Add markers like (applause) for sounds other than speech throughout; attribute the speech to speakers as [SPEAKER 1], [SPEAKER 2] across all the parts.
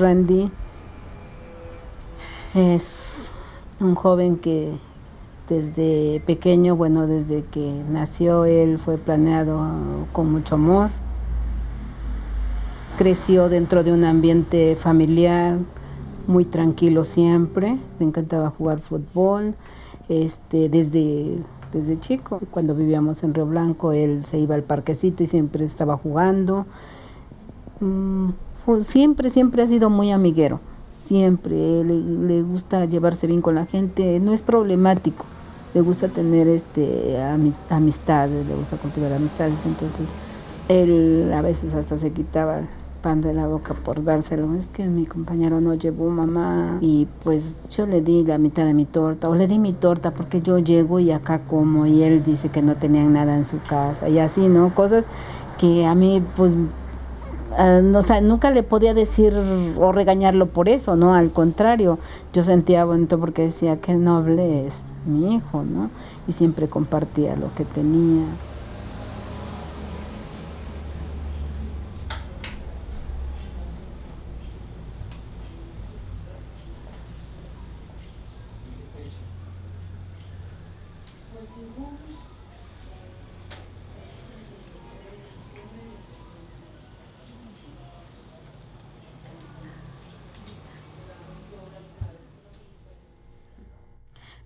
[SPEAKER 1] Randy es un joven que desde pequeño, bueno, desde que nació él fue planeado con mucho amor. Creció dentro de un ambiente familiar muy tranquilo siempre. Le encantaba jugar fútbol. Este, desde, desde chico, cuando vivíamos en Río Blanco, él se iba al parquecito y siempre estaba jugando. Mm, siempre, siempre ha sido muy amiguero. Siempre, le, gusta llevarse bien con la gente, no es problemático, le gusta tener este amistades, le gusta cultivar amistades, entonces él a veces hasta se quitaba pan de la boca por dárselo, es que mi compañero no llevó mamá. Y pues yo le di la mitad de mi torta o le di mi torta porque yo llego y acá como y él dice que no tenían nada en su casa y así, ¿no? Cosas que a mí pues Uh, o sea, nunca le podía decir o regañarlo por eso, ¿no? Al contrario, yo sentía bonito porque decía que noble es mi hijo, ¿no? Y siempre compartía lo que tenía.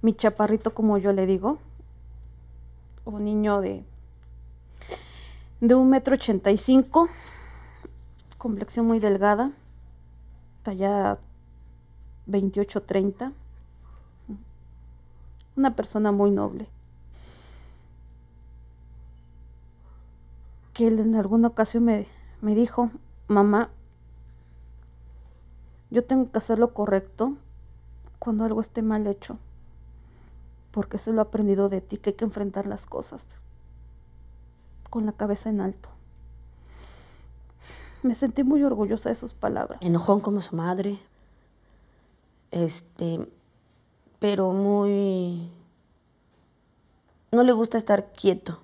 [SPEAKER 2] Mi chaparrito como yo le digo, un niño de, de un metro ochenta y cinco, complexión muy delgada, talla 28-30, una persona muy noble. Que él en alguna ocasión me, me dijo, mamá, yo tengo que hacer lo correcto cuando algo esté mal hecho porque se lo he aprendido de ti, que hay que enfrentar las cosas con la cabeza en alto. Me sentí muy orgullosa de sus palabras.
[SPEAKER 3] Enojón como su madre, este, pero muy... No le gusta estar quieto,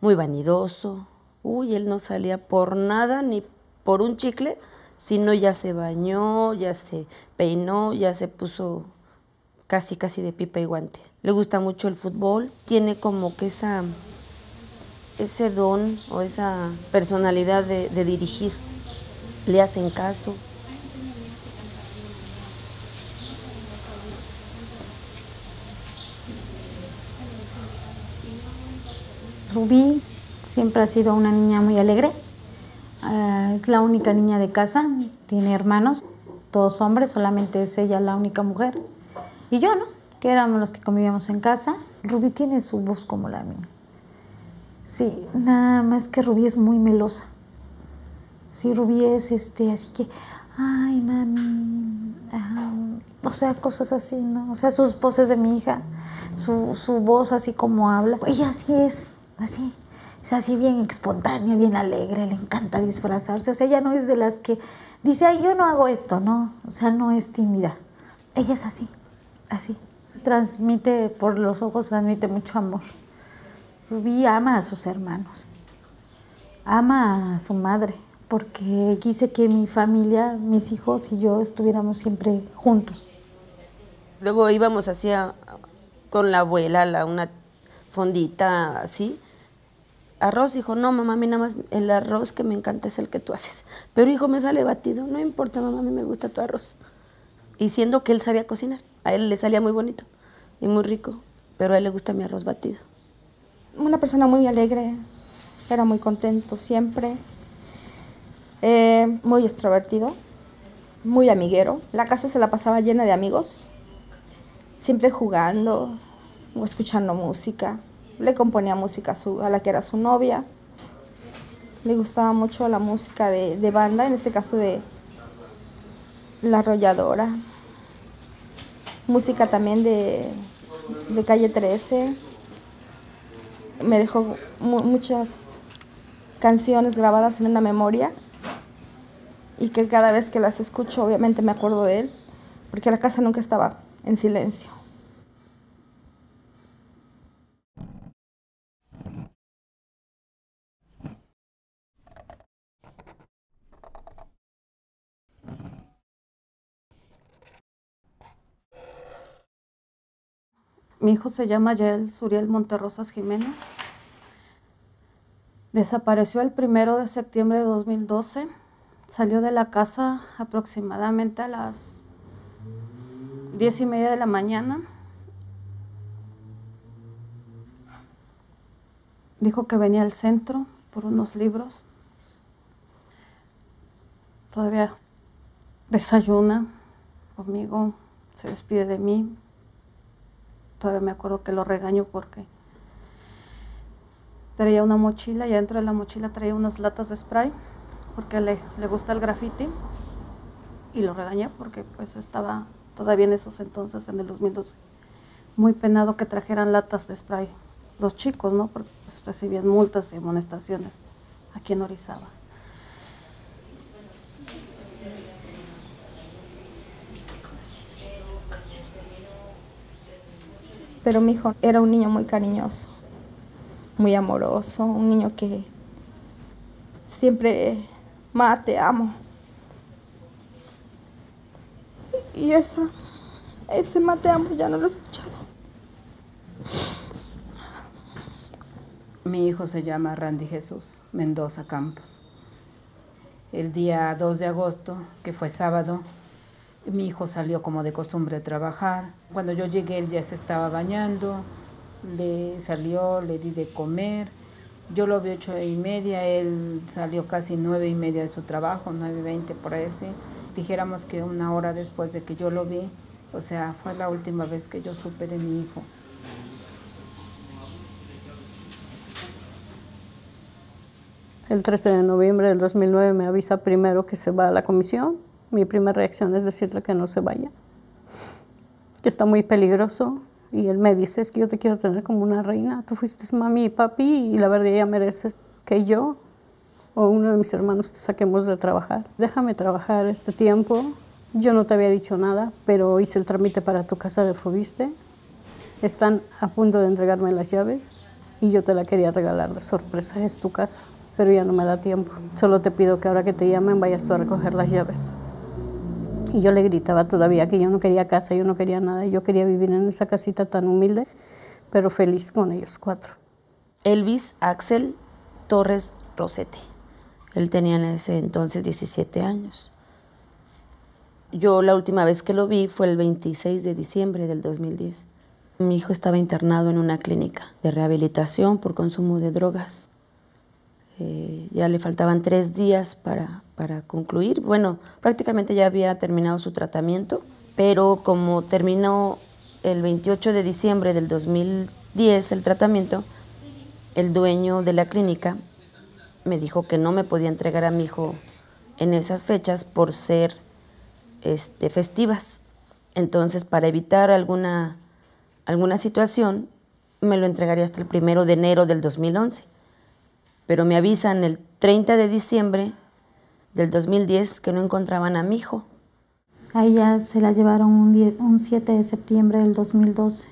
[SPEAKER 3] muy vanidoso. Uy, él no salía por nada ni por un chicle, sino ya se bañó, ya se peinó, ya se puso casi casi de pipa y guante. Le gusta mucho el fútbol, tiene como que esa, ese don o esa personalidad de, dirigir. Le hacen caso.
[SPEAKER 4] Rubí siempre ha sido una niña muy alegre. Uh, es la única niña de casa, tiene hermanos, todos hombres, solamente es ella la única mujer y yo, ¿no? Que éramos los que convivíamos en casa. Rubí tiene su voz como la mía. Sí, nada más que Rubí es muy melosa. Sí, Rubí es este, así que, ay, mami, o sea, cosas así, ¿no? O sea, sus voces de mi hija, su, su voz así como habla. Ella así es, así. Es así bien espontánea, bien alegre, le encanta disfrazarse. O sea, ella no es de las que dice, ay, yo no hago esto, no. O sea, no es tímida. Ella es así así. Transmite, por los ojos, transmite mucho amor. Rubí ama a sus hermanos, ama a su madre, porque quise que mi familia, mis hijos y yo estuviéramos siempre juntos.
[SPEAKER 3] Luego íbamos hacia con la abuela, la, una fondita así. Arroz, dijo, no, mamá, a mí nada más el arroz que me encanta es el que tú haces. Pero hijo, me sale batido. No importa, mamá, a mí me gusta tu arroz. Y siendo que él sabía cocinar. A él le salía muy bonito y muy rico, pero a él le gusta mi arroz batido.
[SPEAKER 5] Una persona muy alegre, era muy contento siempre, eh, muy extrovertido, muy amiguero. La casa se la pasaba llena de amigos, siempre jugando o escuchando música. Le componía música a, su, a la que era su novia. Le gustaba mucho la música de, de banda, en este caso de La Arrolladora, música también de, de Calle 13. Me dejó muchas canciones grabadas en una memoria y que cada vez que las escucho obviamente me acuerdo de él, porque la casa nunca estaba en silencio.
[SPEAKER 2] Mi hijo se llama Yael Suriel Monterrosas Jiménez. Desapareció el primero de septiembre de 2012. Salió de la casa aproximadamente a las diez y media de la mañana. Dijo que venía al centro por unos libros. Todavía desayuna conmigo, se despide de mí. Todavía me acuerdo que lo regaño porque traía una mochila y dentro de la mochila traía unas latas de spray porque le, le gusta el graffiti y lo regañé porque pues estaba todavía en esos entonces, en el 2012, muy penado que trajeran latas de spray los chicos, ¿no? Porque pues, recibían multas y amonestaciones aquí en Orizaba.
[SPEAKER 5] Pero mi hijo era un niño muy cariñoso, muy amoroso, un niño que siempre, ma, te amo. Y esa, ese ma, te amo ya no lo he escuchado.
[SPEAKER 1] Mi hijo se llama Randy Jesús Mendoza Campos. El día 2 de agosto, que fue sábado, mi hijo salió como de costumbre a trabajar. Cuando yo llegué, él ya se estaba bañando. Le salió, le di de comer. Yo lo vi ocho y media, él salió casi nueve y media de su trabajo, nueve y veinte por ahí. Dijéramos que una hora después de que yo lo vi, o sea, fue la última vez que yo supe de mi hijo.
[SPEAKER 6] El 13 de noviembre del 2009 me avisa primero que se va a la comisión. Mi primera reacción es decirle que no se vaya, que está muy peligroso. Y él me dice, es que yo te quiero tener como una reina. Tú fuiste mami y papi y la verdad ya mereces que yo o uno de mis hermanos te saquemos de trabajar. Déjame trabajar este tiempo. Yo no te había dicho nada, pero hice el trámite para tu casa de Fobiste. Están a punto de entregarme las llaves y yo te la quería regalar de sorpresa. Es tu casa, pero ya no me da tiempo. Solo te pido que ahora que te llamen vayas tú a recoger las llaves. Y yo le gritaba todavía que yo no quería casa, yo no quería nada. Yo quería vivir en esa casita tan humilde, pero feliz con ellos cuatro.
[SPEAKER 3] Elvis Axel Torres Rosete. Él tenía en ese entonces 17 años. Yo la última vez que lo vi fue el 26 de diciembre del 2010. Mi hijo estaba internado en una clínica de rehabilitación por consumo de drogas. Eh, ya le faltaban tres días para, para concluir. Bueno, prácticamente ya había terminado su tratamiento, pero como terminó el 28 de diciembre del 2010 el tratamiento, el dueño de la clínica me dijo que no me podía entregar a mi hijo en esas fechas por ser este, festivas. Entonces, para evitar alguna, alguna situación, me lo entregaría hasta el primero de enero del 2011. Pero me avisan el 30 de diciembre del 2010 que no encontraban a mi hijo.
[SPEAKER 4] A ella se la llevaron un, un 7 de septiembre del 2012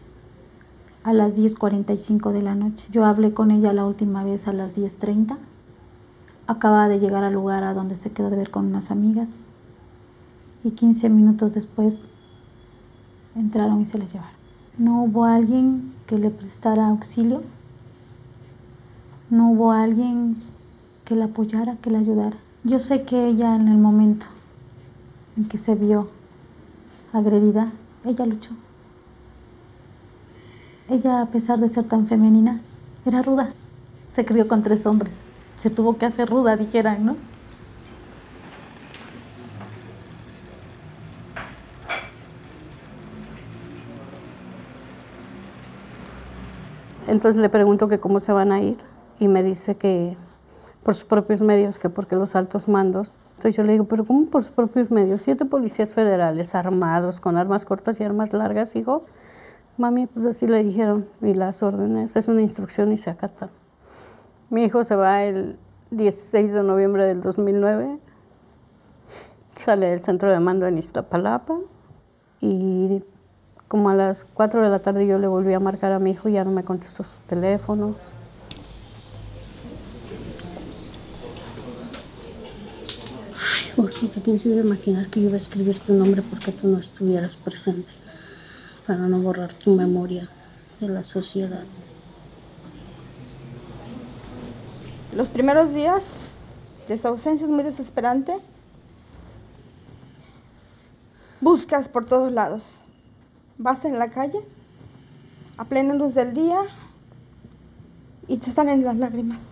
[SPEAKER 4] a las 10.45 de la noche. Yo hablé con ella la última vez a las 10.30. Acababa de llegar al lugar a donde se quedó de ver con unas amigas y 15 minutos después entraron y se la llevaron. No hubo alguien que le prestara auxilio, no hubo alguien que la apoyara, que la ayudara. Yo sé que ella en el momento en que se vio agredida, ella luchó. Ella, a pesar de ser tan femenina, era ruda. Se crió con tres hombres. Se tuvo que hacer ruda, dijeran, ¿no?
[SPEAKER 6] Entonces le pregunto que cómo se van a ir y me dice que por sus propios medios, que porque los altos mandos. Entonces yo le digo, pero ¿cómo por sus propios medios? Siete policías federales armados, con armas cortas y armas largas, hijo. Mami, pues así le dijeron, y las órdenes, es una instrucción y se acatan. Mi hijo se va el 16 de noviembre del 2009, sale del centro de mando en Iztapalapa y como a las 4 de la tarde yo le volví a marcar a mi hijo ya no me contestó sus teléfonos.
[SPEAKER 7] Jorgito, ¿quién se iba a imaginar que yo iba a escribir tu nombre porque tú no estuvieras presente? Para no borrar tu memoria de la sociedad.
[SPEAKER 5] Los primeros días de su ausencia es muy desesperante. Buscas por todos lados. Vas en la calle, a plena luz del día, y te salen las lágrimas.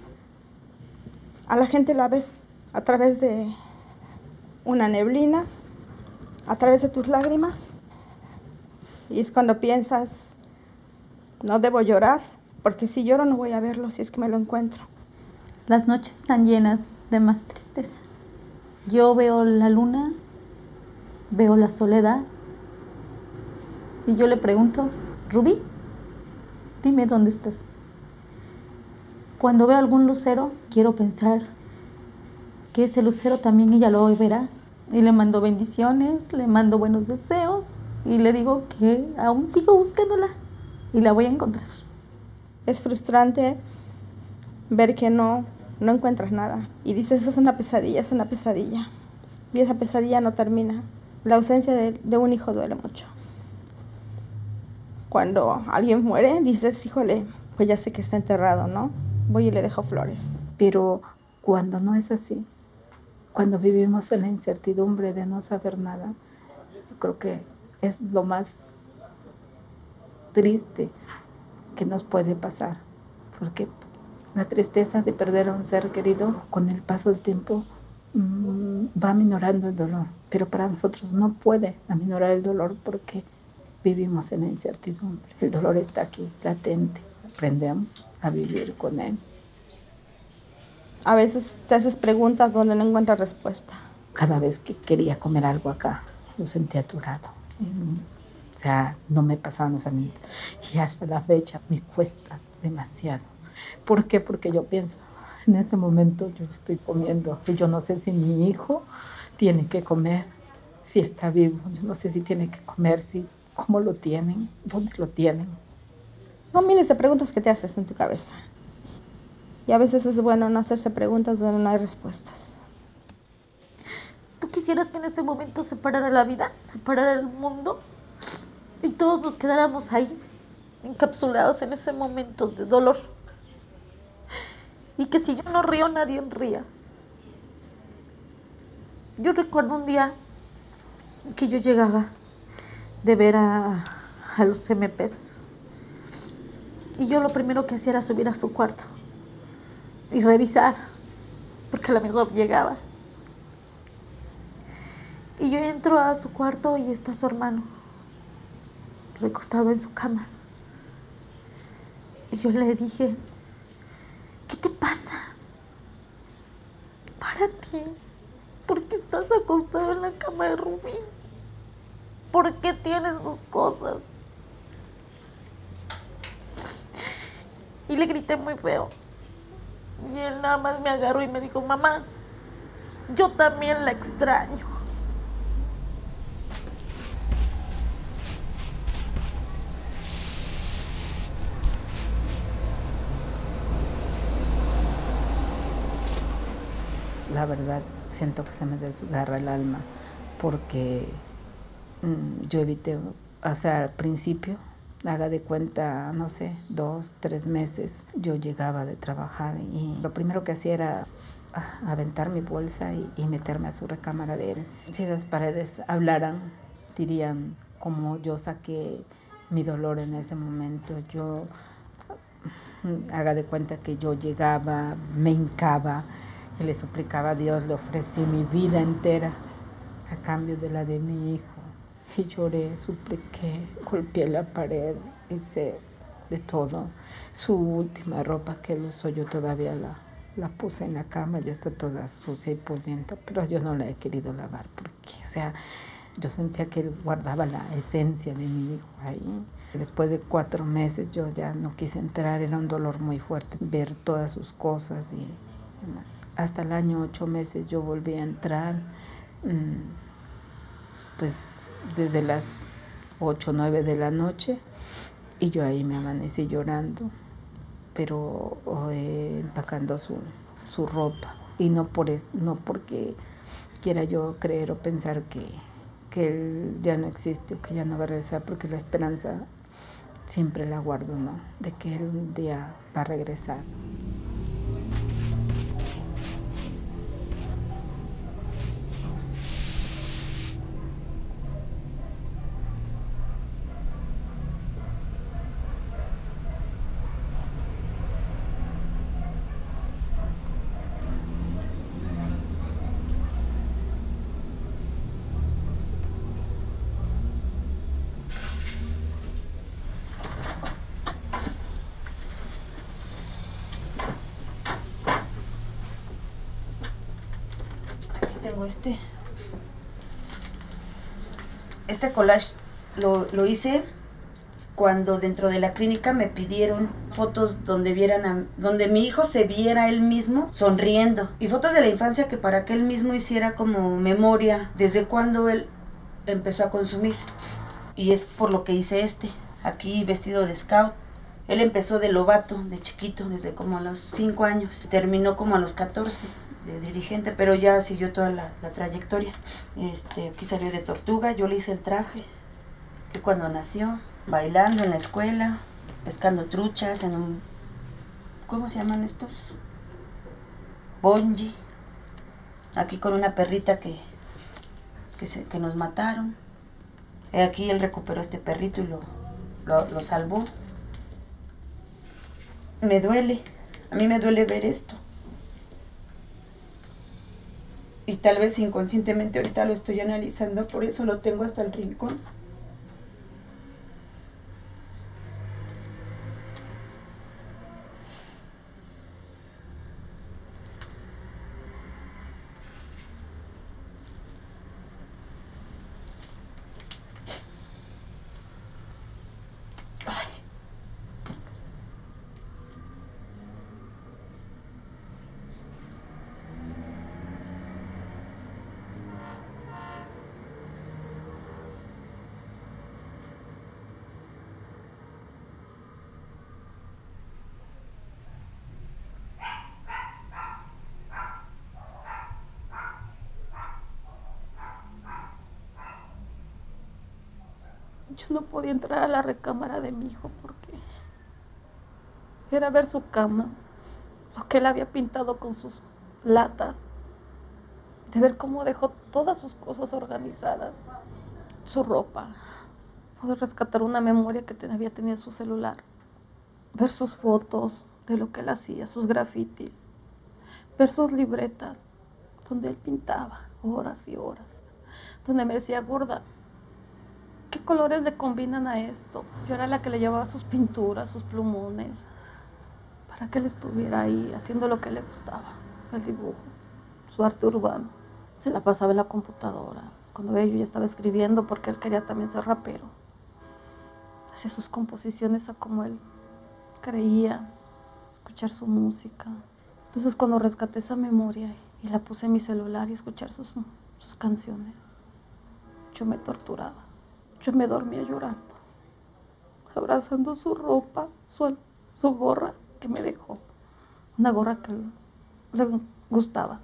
[SPEAKER 5] A la gente la ves a través de una neblina, a través de tus lágrimas. Y es cuando piensas, no debo llorar, porque si lloro no voy a verlo si es que me lo encuentro.
[SPEAKER 8] Las noches están llenas de más tristeza. Yo veo la luna, veo la soledad y yo le pregunto, Rubí, dime dónde estás. Cuando veo algún lucero, quiero pensar que ese lucero también ella lo verá. Y le mando bendiciones, le mando buenos deseos y le digo que aún sigo buscándola y la voy a encontrar.
[SPEAKER 5] Es frustrante ver que no, no encuentras nada. Y dices, es una pesadilla, es una pesadilla. Y esa pesadilla no termina. La ausencia de, de un hijo duele mucho. Cuando alguien muere, dices, híjole, pues ya sé que está enterrado, ¿no? Voy y le dejo flores.
[SPEAKER 1] Pero cuando no es así, cuando vivimos en la incertidumbre de no saber nada, yo creo que es lo más triste que nos puede pasar. Porque la tristeza de perder a un ser querido con el paso del tiempo mmm, va aminorando el dolor. Pero para nosotros no puede aminorar el dolor porque vivimos en la incertidumbre. El dolor está aquí, latente. Aprendemos a vivir con él.
[SPEAKER 5] A veces te haces preguntas donde no encuentras respuesta.
[SPEAKER 1] Cada vez que quería comer algo acá, lo sentía aturado. O sea, no me pasaban los alimentos. Y hasta la fecha me cuesta demasiado. ¿Por qué? Porque yo pienso, en ese momento yo estoy comiendo. Y yo no sé si mi hijo tiene que comer, si está vivo. Yo no sé si tiene que comer, si, cómo lo tienen, dónde lo tienen.
[SPEAKER 5] Son miles de preguntas que te haces en tu cabeza. Y a veces es bueno no hacerse preguntas donde no hay respuestas.
[SPEAKER 4] ¿Tú quisieras que en ese momento se parara la vida, se parara el mundo y todos nos quedáramos ahí, encapsulados en ese momento de dolor? Y que si yo no río, nadie ría. Yo recuerdo un día que yo llegaba de ver a, a los MPs y yo lo primero que hacía era subir a su cuarto y revisar, porque a lo mejor llegaba. Y yo entro a su cuarto y está su hermano, recostado en su cama. Y yo le dije, ¿qué te pasa? Párate. ¿Por qué estás acostado en la cama de Rubí? ¿Por qué tienes sus cosas? Y le grité muy feo. Y él nada más me agarró y me dijo, mamá, yo también la extraño.
[SPEAKER 1] La verdad, siento que se me desgarra el alma porque mmm, yo evité, o sea, al principio haga de cuenta, no sé, dos, tres meses, yo llegaba de trabajar y lo primero que hacía era aventar mi bolsa y, meterme a su recámara de él. Si esas paredes hablaran, dirían como yo saqué mi dolor en ese momento. Yo haga de cuenta que yo llegaba, me hincaba y le suplicaba a Dios, le ofrecí mi vida entera a cambio de la de mi hijo. Y lloré, supliqué, golpeé la pared, hice de todo. Su última ropa que él usó yo todavía la, la puse en la cama, ya está toda sucia y polvienta, pero yo no la he querido lavar porque, o sea, yo sentía que él guardaba la esencia de mi hijo ahí. Después de cuatro meses yo ya no quise entrar, era un dolor muy fuerte ver todas sus cosas y demás. Hasta el año ocho meses yo volví a entrar, pues desde las 8 o 9 de la noche y yo ahí me amanecí llorando, pero eh, empacando su, su, ropa. Y no, por no porque quiera yo creer o pensar que, que él ya no existe o que ya no va a regresar, porque la esperanza siempre la guardo, ¿no? De que él un día va a regresar.
[SPEAKER 3] Collage lo, lo hice cuando dentro de la clínica me pidieron fotos donde vieran donde mi hijo se viera él mismo sonriendo. Y fotos de la infancia que para que él mismo hiciera como memoria desde cuando él empezó a consumir. Y es por lo que hice este aquí vestido de scout. Él empezó de lobato de chiquito desde como a los 5 años. Terminó como a los 14 dirigente pero ya siguió toda la, la trayectoria este aquí salió de tortuga yo le hice el traje que cuando nació, bailando en la escuela, pescando truchas en un... ¿Cómo se llaman estos? Bonji. Aquí con una perrita que, que, se- que nos mataron. Aquí él recuperó este perrito y lo, lo, lo salvó. Me duele, a mí me duele ver esto. Y tal vez inconscientemente ahorita lo estoy analizando, por eso lo tengo hasta el rincón.
[SPEAKER 2] Yo no podía entrar a la recámara de mi hijo porque era ver su cama, lo que él había pintado con sus latas, de ver cómo dejó todas sus cosas organizadas, su ropa, poder rescatar una memoria que había tenido en su celular, ver sus fotos de lo que él hacía, sus grafitis, ver sus libretas donde él pintaba horas y horas, donde me decía, gorda, ¿qué colores le combinan a esto? Yo era la que le llevaba sus pinturas, sus plumones, para que él estuviera ahí haciendo lo que le gustaba, el dibujo, su arte urbano. Se la pasaba en la computadora. Cuando veía yo ya estaba escribiendo porque él quería también ser rapero. Hacía sus composiciones a como él creía, escuchar su música. Entonces cuando rescaté esa memoria y la puse en mi celular y escuchar sus, sus canciones, yo me torturaba. Yo me dormía llorando, abrazando su ropa, su, gorra que me dejó. Una gorra que le gustaba,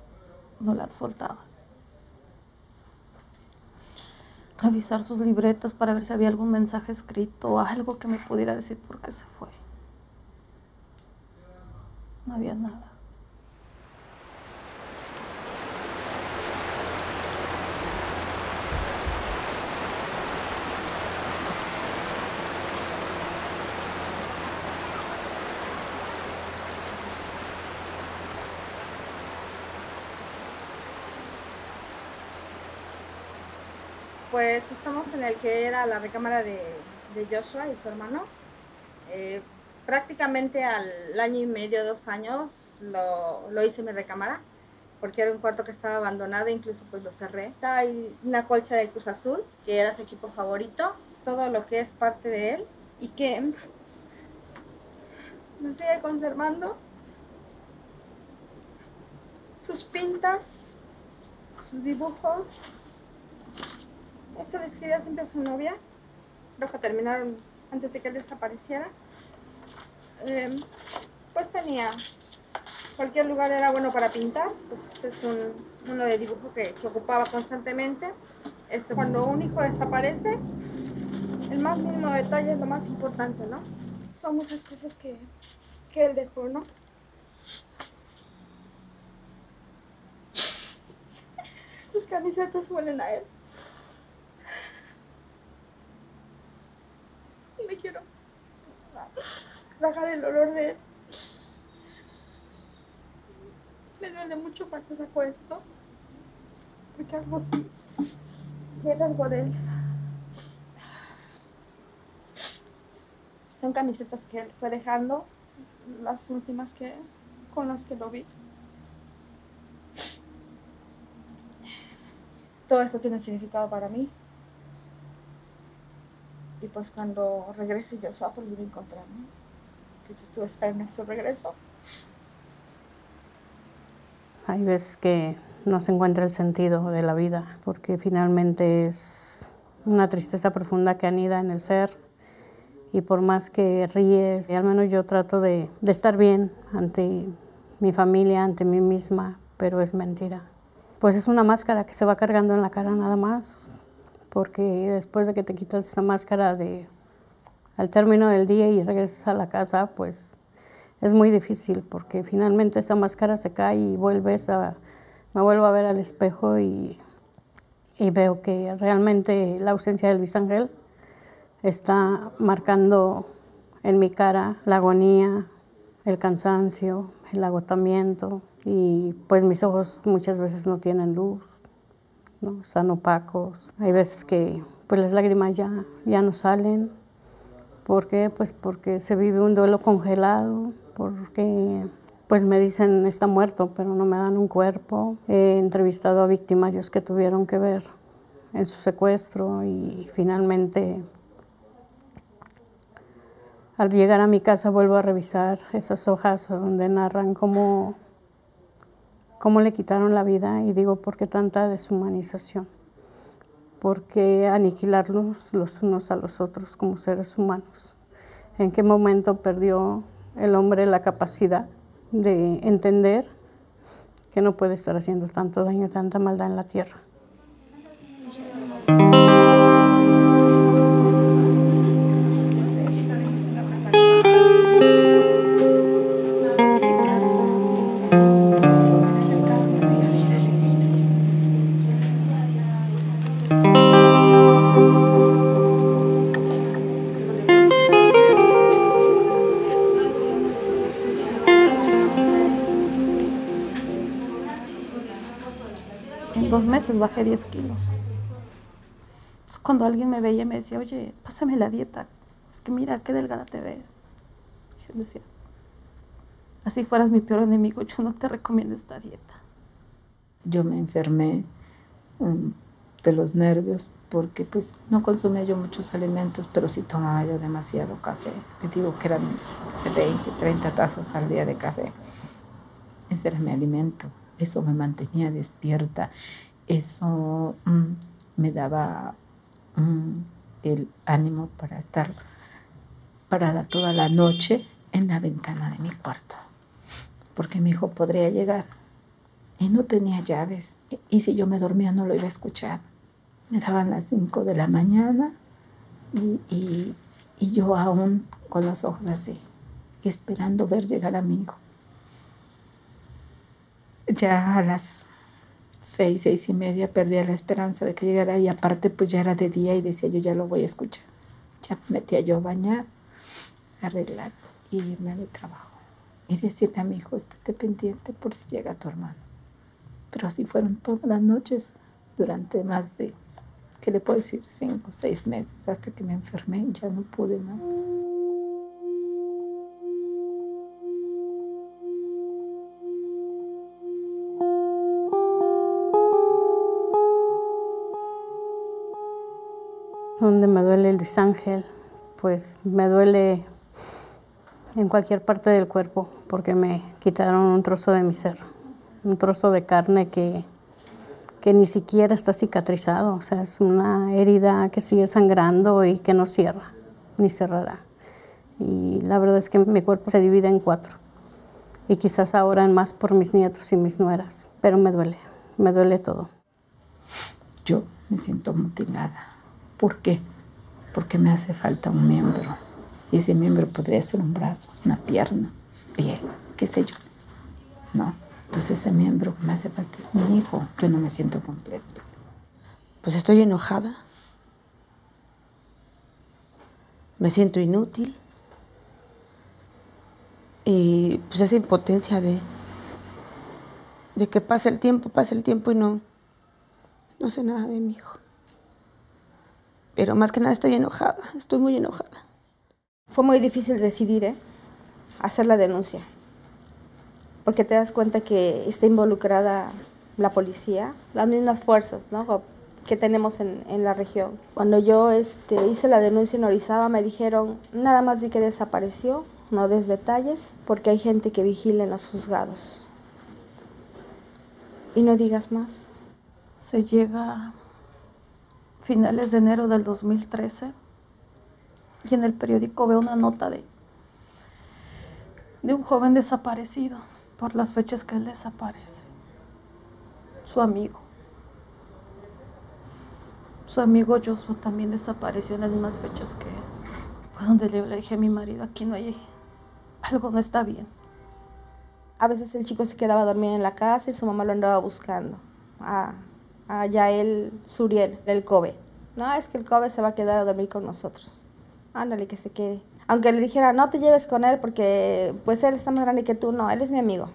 [SPEAKER 2] no la soltaba. Revisar sus libretas para ver si había algún mensaje escrito o algo que me pudiera decir por qué se fue. No había nada.
[SPEAKER 5] Pues estamos en el que era la recámara de, de Joshua y su hermano. Eh, prácticamente al año y medio, dos años, lo, hice mi recámara, porque era un cuarto que estaba abandonado, incluso pues lo cerré. Ahí una colcha del Cruz Azul, que era su equipo favorito, todo lo que es parte de él, y que (laughs) se sigue conservando. Sus pintas, sus dibujos, eso le escribía siempre a su novia. Que terminaron antes de que él desapareciera. Eh, pues tenía cualquier lugar era bueno para pintar. Pues este es un, uno de dibujo que, que ocupaba constantemente. Este, cuando un hijo desaparece, el más mínimo detalle es lo más importante, ¿no? Son muchas cosas que, que él dejó, ¿no? (laughs) Estas camisetas huelen a él. (laughs) Me quiero tragar el olor de él. Me duele mucho cuando saco esto. Porque algo así. Era algo de él. Son camisetas que él fue dejando. Las últimas que con las que lo vi. Todo esto tiene significado para mí. Y pues cuando regrese yo a volver a encontrarme. Que si estuve esperando su regreso.
[SPEAKER 6] Hay veces que no se encuentra el sentido de la vida, porque finalmente es una tristeza profunda que anida en el ser. Y por más que ríes, al menos yo trato de, de estar bien ante mi familia, ante mí misma, pero es mentira. Pues es una máscara que se va cargando en la cara nada más, porque después de que te quitas esa máscara de al término del día y regresas a la casa, pues es muy difícil porque finalmente esa máscara se cae y vuelves a, me vuelvo a ver al espejo y, y veo que realmente la ausencia de Luis Ángel está marcando en mi cara la agonía, el cansancio, el agotamiento y pues mis ojos muchas veces no tienen luz, ¿no? están opacos. Hay veces que pues las lágrimas ya, ya no salen. ¿Por qué? Pues porque se vive un duelo congelado, porque pues me dicen está muerto, pero no me dan un cuerpo. He entrevistado a victimarios que tuvieron que ver en su secuestro y finalmente al llegar a mi casa vuelvo a revisar esas hojas donde narran cómo, cómo le quitaron la vida y digo, ¿por qué tanta deshumanización? ¿Por qué aniquilarlos los unos a los otros como seres humanos? ¿En qué momento perdió el hombre la capacidad de entender que no puede estar haciendo tanto daño, tanta maldad en la tierra?
[SPEAKER 2] Cuando alguien me veía me decía, oye, pásame la dieta. Es que mira, qué delgada te ves. Yo decía, así fueras mi peor enemigo, yo no te recomiendo esta dieta.
[SPEAKER 1] Yo me enfermé um, de los nervios porque pues no consumía yo muchos alimentos, pero sí tomaba yo demasiado café. Le digo que eran 20, 30 tazas al día de café. Ese era mi alimento. Eso me mantenía despierta. Eso mm, me daba mm, el ánimo para estar parada toda la noche en la ventana de mi cuarto. Porque mi hijo podría llegar y no tenía llaves. Y, si yo me dormía no lo iba a escuchar. Me daban las 5 de la mañana y, y, y yo aún con los ojos así, esperando ver llegar a mi hijo. Ya a las seis, seis y media perdía la esperanza de que llegara y aparte pues ya era de día y decía yo ya lo voy a escuchar. Ya me metía yo a bañar, arreglar y irme a mi trabajo. Y decirle a mi hijo, estate pendiente por si llega tu hermano. Pero así fueron todas las noches durante más de, ¿qué le puedo decir? Cinco, seis meses, hasta que me enfermé y ya no pude más.
[SPEAKER 6] Donde me duele Luis Ángel, pues me duele en cualquier parte del cuerpo porque me quitaron un trozo de mi ser, un trozo de carne que, que ni siquiera está cicatrizado, o sea, es una herida que sigue sangrando y que no cierra, ni cerrará. Y la verdad es que mi cuerpo se divide en cuatro y quizás ahora en más por mis nietos y mis nueras, pero me duele, me duele todo.
[SPEAKER 1] Yo me siento mutilada. ¿Por qué? porque me hace falta un miembro. Y ese miembro podría ser un brazo, una pierna, piel, qué sé yo. No, entonces ese miembro que me hace falta es mi hijo. Yo no me siento completo.
[SPEAKER 3] Pues estoy enojada. Me siento inútil. Y pues esa impotencia de, de que pase el tiempo, pase el tiempo y no, no sé nada de mi hijo. Pero más que nada estoy enojada, estoy muy enojada.
[SPEAKER 5] Fue muy difícil decidir, ¿eh? Hacer la denuncia. Porque te das cuenta que está involucrada la policía, las mismas fuerzas, ¿no? que tenemos en, en, la región. Cuando yo este, hice la denuncia en Orizaba me dijeron nada más de que desapareció, no des detalles, porque hay gente que vigila en los juzgados. Y no digas más.
[SPEAKER 2] Se llega finales de enero del 2013 y en el periódico veo una nota de, de un joven desaparecido por las fechas que él desaparece. Su amigo. Su amigo Joshua también desapareció en las mismas fechas que él. Fue donde le dije a mi marido, aquí no hay, algo no está bien.
[SPEAKER 5] A veces el chico se quedaba a dormir en la casa y su mamá lo andaba buscando. A, a Yael Suriel, del Kobe. No, es que el Kobe se va a quedar a dormir con nosotros. Ándale, que se quede. Aunque le dijera, no te lleves con él porque pues él está más grande que tú, no, él es mi amigo.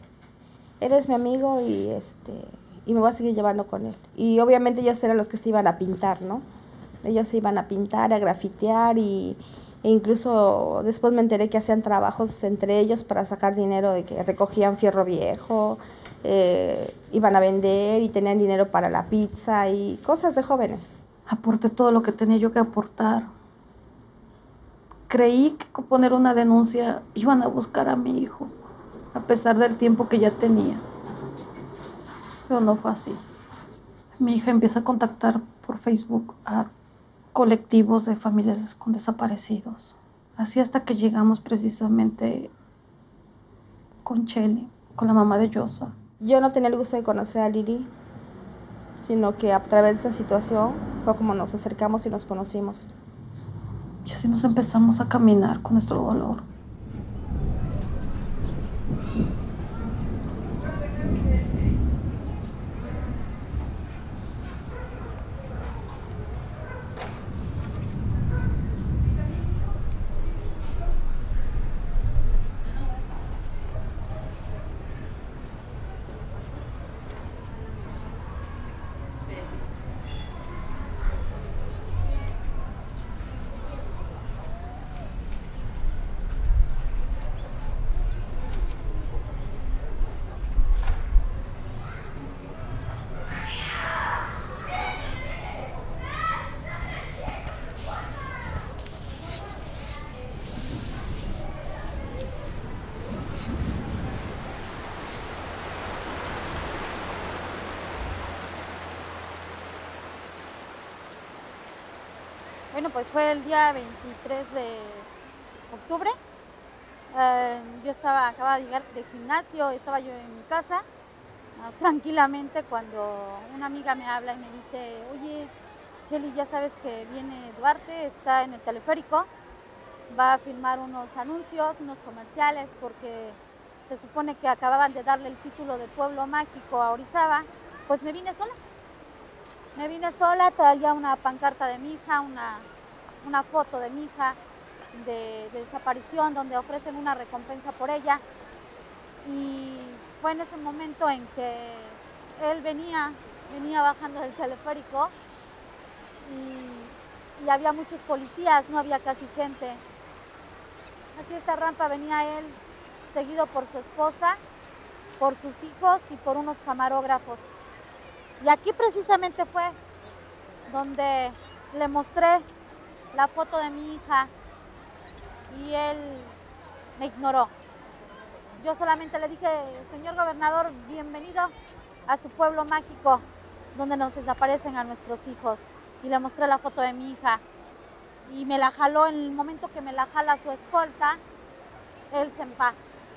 [SPEAKER 5] Él es mi amigo y este y me voy a seguir llevando con él. Y obviamente ellos eran los que se iban a pintar, ¿no? Ellos se iban a pintar, a grafitear y e incluso después me enteré que hacían trabajos entre ellos para sacar dinero de que recogían fierro viejo, eh, iban a vender y tenían dinero para la pizza y cosas de jóvenes.
[SPEAKER 2] Aporté todo lo que tenía yo que aportar. Creí que con poner una denuncia iban a buscar a mi hijo, a pesar del tiempo que ya tenía. Pero no fue así. Mi hija empieza a contactar por Facebook a colectivos de familias con desaparecidos. Así hasta que llegamos precisamente con Chelly, con la mamá de Joshua.
[SPEAKER 5] Yo no tenía el gusto de conocer a Lili, sino que a través de esa situación fue como nos acercamos y nos conocimos.
[SPEAKER 2] Y así nos empezamos a caminar con nuestro dolor.
[SPEAKER 9] Pues fue el día 23 de octubre. Eh, yo estaba, acababa de llegar de gimnasio, estaba yo en mi casa, ah, tranquilamente, cuando una amiga me habla y me dice, oye, Cheli, ya sabes que viene Duarte, está en el teleférico, va a filmar unos anuncios, unos comerciales, porque se supone que acababan de darle el título de pueblo mágico a Orizaba, pues me vine sola. Me vine sola, traía una pancarta de mi hija, una, una foto de mi hija de, de, desaparición donde ofrecen una recompensa por ella. Y fue en ese momento en que él venía, venía bajando del teleférico y, y había muchos policías, no había casi gente. Así esta rampa venía él seguido por su esposa, por sus hijos y por unos camarógrafos. Y aquí precisamente fue donde le mostré la foto de mi hija y él me ignoró. Yo solamente le dije, señor gobernador, bienvenido a su pueblo mágico donde nos desaparecen a nuestros hijos. Y le mostré la foto de mi hija. Y me la jaló en el momento que me la jala su escolta, él se va,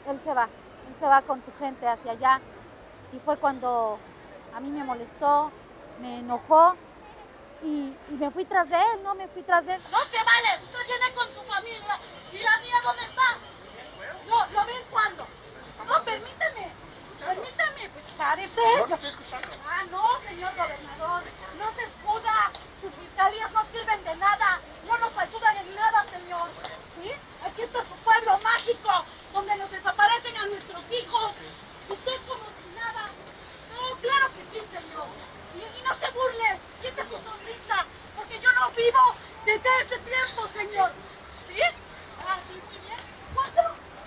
[SPEAKER 9] él se va, él se va con su gente hacia allá. Y fue cuando a mí me molestó, me enojó y, y me fui tras de él, no me fui tras de él.
[SPEAKER 10] No se vale, usted viene con su familia. ¿Y la mía dónde está? No, ¿lo ven cuándo? No, permítame. Permítame, pues parece.
[SPEAKER 11] No, no estoy escuchando.
[SPEAKER 10] Ah, no, señor gobernador. No se escuda. Sus fiscalías no sirven de nada. No nos ayudan en nada, señor. ¿Sí? Aquí está su pueblo mágico, donde nos desaparecen a nuestros hijos. Usted como si nada. No, claro que sí, señor. ¿Sí? Y no se burle. Quite su sonrisa. Vivo desde ese tiempo, señor. ¿Sí? Ah, sí, muy bien. ¿Cuándo?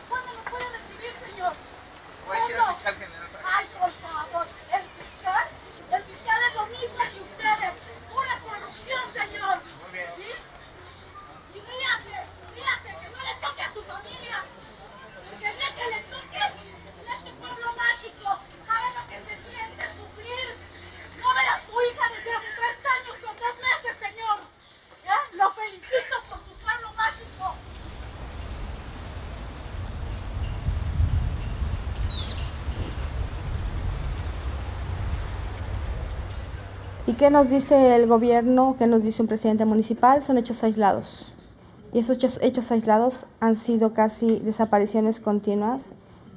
[SPEAKER 10] ¿Cuándo nos puede recibir, señor?
[SPEAKER 11] Voy a decir al fiscal general para que-
[SPEAKER 10] Ay, por favor, el fiscal, el fiscal es lo mismo que ustedes. Pura corrupción, señor.
[SPEAKER 11] Muy bien.
[SPEAKER 10] ¿Sí? Y ríase, ríase, que no le toque a su familia. Porque el día que le toque, en este pueblo mágico, sabe lo que se siente sufrir. No ve a su hija desde hace tres años con tres meses, señor. ¿Ya? Lo felicito por su pueblo mágico.
[SPEAKER 5] ¿Y qué nos dice el gobierno? ¿Qué nos dice un presidente municipal? Son hechos aislados. Y esos hechos, hechos aislados han sido casi desapariciones continuas,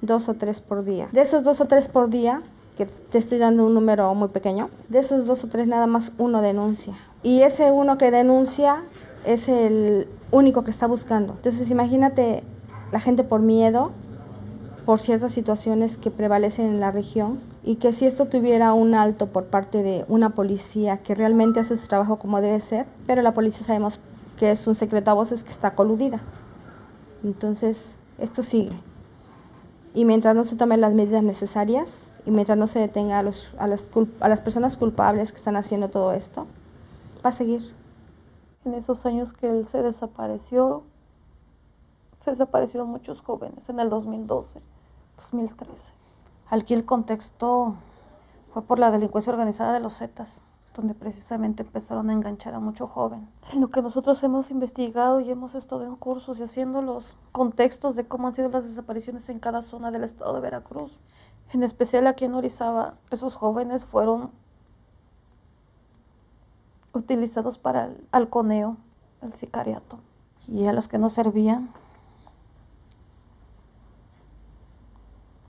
[SPEAKER 5] dos o tres por día. De esos dos o tres por día, que te estoy dando un número muy pequeño, de esos dos o tres nada más uno denuncia. Y ese uno que denuncia es el único que está buscando. Entonces imagínate la gente por miedo, por ciertas situaciones que prevalecen en la región y que si esto tuviera un alto por parte de una policía que realmente hace su trabajo como debe ser, pero la policía sabemos que es un secreto a voces que está coludida. Entonces, esto sigue. Y mientras no se tomen las medidas necesarias y mientras no se detenga a, los, a, las, a las personas culpables que están haciendo todo esto, va a seguir.
[SPEAKER 2] En esos años que él se desapareció, se desaparecieron muchos jóvenes en el 2012, 2013. Aquí el contexto fue por la delincuencia organizada de los Zetas, donde precisamente empezaron a enganchar a mucho joven. En lo que nosotros hemos investigado y hemos estado en cursos y haciendo los contextos de cómo han sido las desapariciones en cada zona del estado de Veracruz. En especial aquí en Orizaba, esos jóvenes fueron utilizados para el halconeo, el sicariato. Y a los que no servían,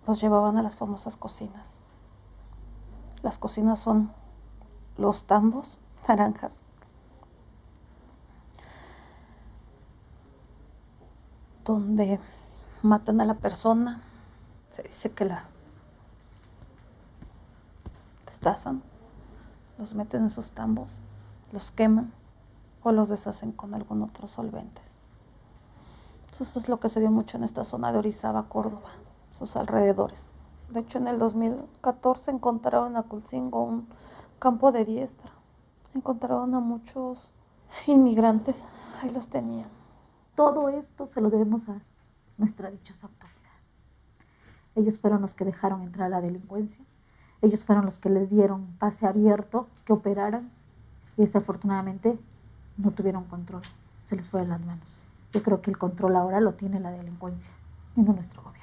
[SPEAKER 2] los llevaban a las famosas cocinas. Las cocinas son los tambos, (laughs) naranjas. Donde matan a la persona, se dice que la destazan, los meten en sus tambos, los queman o los deshacen con algún otro solventes. Eso es lo que se dio mucho en esta zona de Orizaba, Córdoba, sus alrededores. De hecho, en el 2014 encontraron a Culcingo un campo de diestra. Encontraron a muchos inmigrantes, ahí los tenían.
[SPEAKER 4] Todo esto se lo debemos a nuestra dichosa autoridad. Ellos fueron los que dejaron entrar a la delincuencia. Ellos fueron los que les dieron pase abierto, que operaran. Y desafortunadamente no tuvieron control. Se les fue de las manos. Yo creo que el control ahora lo tiene la delincuencia y no nuestro gobierno.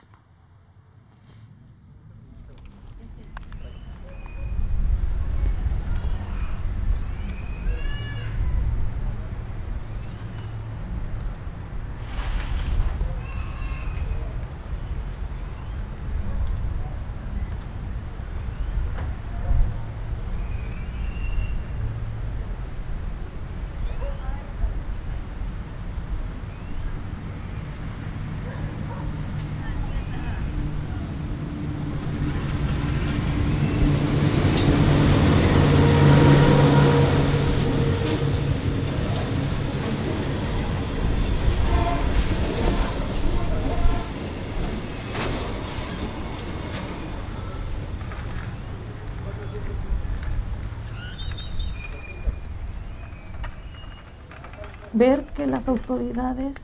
[SPEAKER 2] ver que las autoridades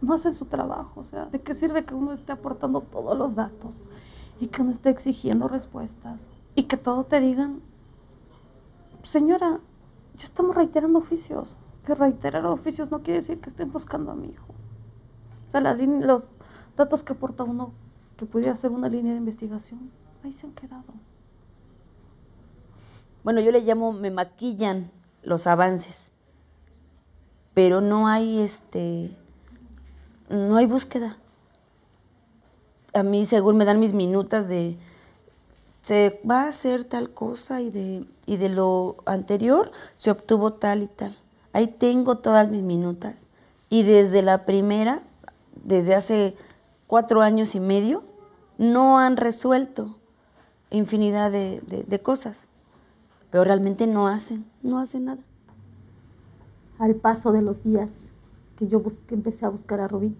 [SPEAKER 2] no hacen su trabajo. O sea, ¿de qué sirve que uno esté aportando todos los datos y que uno esté exigiendo respuestas y que todo te digan, señora, ya estamos reiterando oficios? Que reiterar oficios no quiere decir que estén buscando a mi hijo. O sea, los datos que aporta uno que pudiera ser una línea de investigación, ahí se han quedado.
[SPEAKER 3] Bueno, yo le llamo me maquillan los avances. Pero no hay este no hay búsqueda. A mí según me dan mis minutas de se va a hacer tal cosa y de, y de lo anterior se obtuvo tal y tal. Ahí tengo todas mis minutas. Y desde la primera, desde hace cuatro años y medio, no han resuelto infinidad de, de cosas. Pero realmente no hacen, no hacen nada.
[SPEAKER 4] Al paso de los días que yo empecé a buscar a Rubí,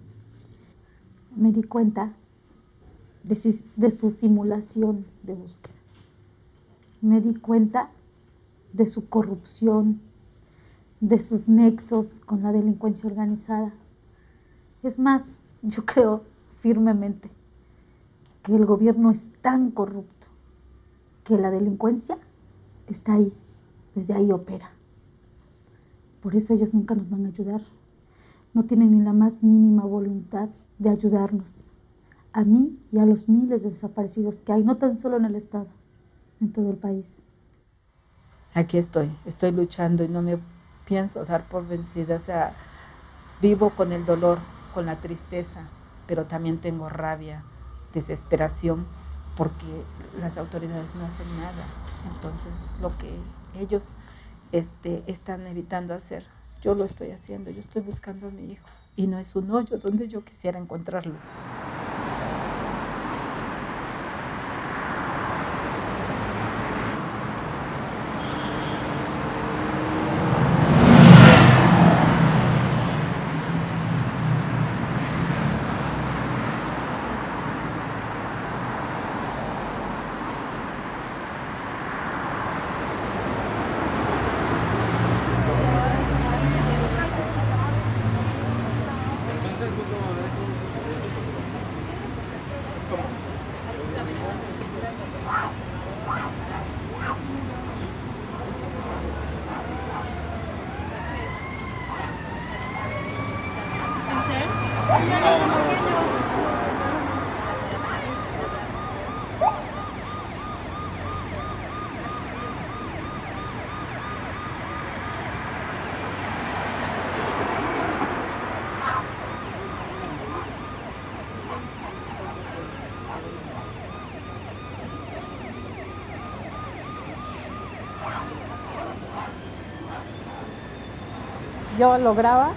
[SPEAKER 4] me di cuenta de su simulación de búsqueda. Me di cuenta de su corrupción, de sus nexos con la delincuencia organizada. Es más, (laughs) yo creo firmemente que el gobierno es tan corrupto que la delincuencia está ahí, desde ahí opera. Por eso ellos nunca nos van a ayudar. No tienen ni la más mínima voluntad de ayudarnos, a mí y a los miles de desaparecidos que hay, no tan solo en el Estado, en todo el país.
[SPEAKER 1] Aquí estoy, estoy luchando y no me pienso dar por vencida. O sea, vivo con el dolor, con la tristeza, pero también tengo rabia, desesperación, porque las autoridades no hacen nada. Entonces, lo que ellos este, están evitando hacer, yo lo estoy haciendo, yo estoy buscando a mi hijo. Y no es un hoyo donde yo quisiera encontrarlo.
[SPEAKER 6] Yo lograba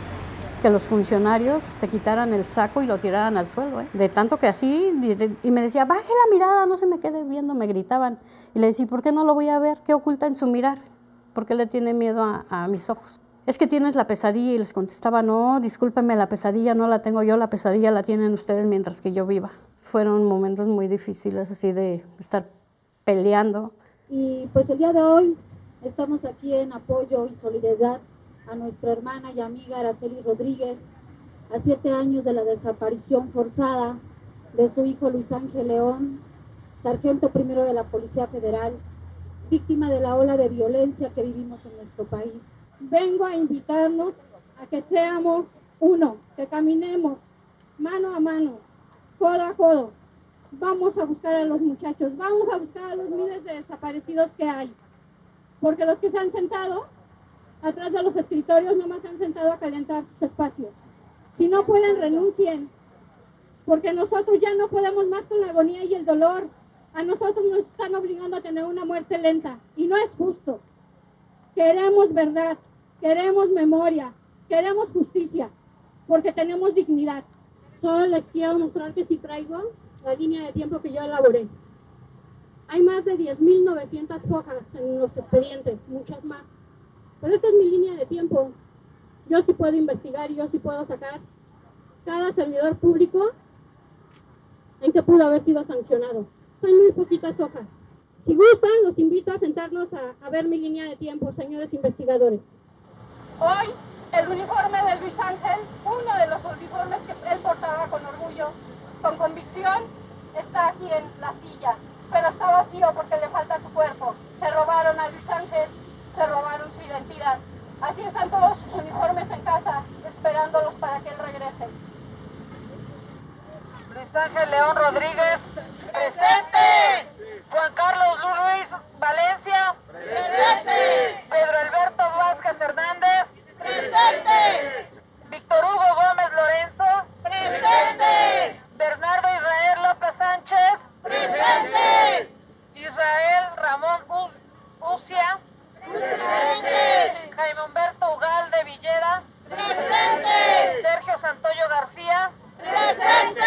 [SPEAKER 6] que los funcionarios se quitaran el saco y lo tiraran al suelo, ¿eh? de tanto que así, y, me decía, baje la mirada, no se me quede viendo, me gritaban. Y le decía, ¿por qué no lo voy a ver? ¿Qué oculta en su mirar? ¿Por qué le tiene miedo a, a mis ojos? Es que tienes la pesadilla y les contestaba, no, discúlpeme, la pesadilla no la tengo yo, la pesadilla la tienen ustedes mientras que yo viva. Fueron momentos muy difíciles así de estar peleando.
[SPEAKER 12] Y pues el día de hoy estamos aquí en apoyo y solidaridad a nuestra hermana y amiga Araceli Rodríguez, a siete años de la desaparición forzada de su hijo Luis Ángel León, sargento primero de la Policía Federal, víctima de la ola de violencia que vivimos en nuestro país.
[SPEAKER 13] vengo a invitarnos a que seamos uno, que caminemos mano a mano, codo a codo. Vamos a buscar a los muchachos, vamos a buscar a los miles de desaparecidos que hay. Porque los que se han sentado atrás de los escritorios nomás se han sentado a calentar sus espacios. Si no pueden, renuncien. Porque nosotros ya no podemos más con la agonía y el dolor. A nosotros nos están obligando a tener una muerte lenta. Y no es justo. Queremos verdad, queremos memoria, queremos justicia, porque tenemos dignidad. Solo les quiero mostrar que sí traigo la línea de tiempo que yo elaboré. Hay más de 10.900 hojas en los expedientes, muchas más. Pero esta es mi línea de tiempo. Yo sí puedo investigar y yo sí puedo sacar cada servidor público en que pudo haber sido sancionado. Son muy poquitas hojas. Si gustan, los invito a sentarnos a, a ver mi línea de tiempo, señores investigadores. Hoy, el uniforme de Luis Ángel, uno de los uniformes que él portaba con orgullo, con convicción, está aquí en la silla, pero está vacío porque le falta su cuerpo. Se robaron a Luis Ángel, se robaron su identidad. Así están todos sus uniformes en casa, esperándolos para que él regrese.
[SPEAKER 14] Luis Ángel León Rodríguez, presente. Juan Carlos Luis Valencia, presente. Pedro Alberto Vázquez
[SPEAKER 15] Hernández, presente. Víctor Hugo Gómez Lorenzo, presente. Bernardo Israel López Sánchez, presente. Israel Ramón Ucia, Presente. Jaime Humberto Ugal de Villeda. Presente. Sergio Santoyo García. Presente.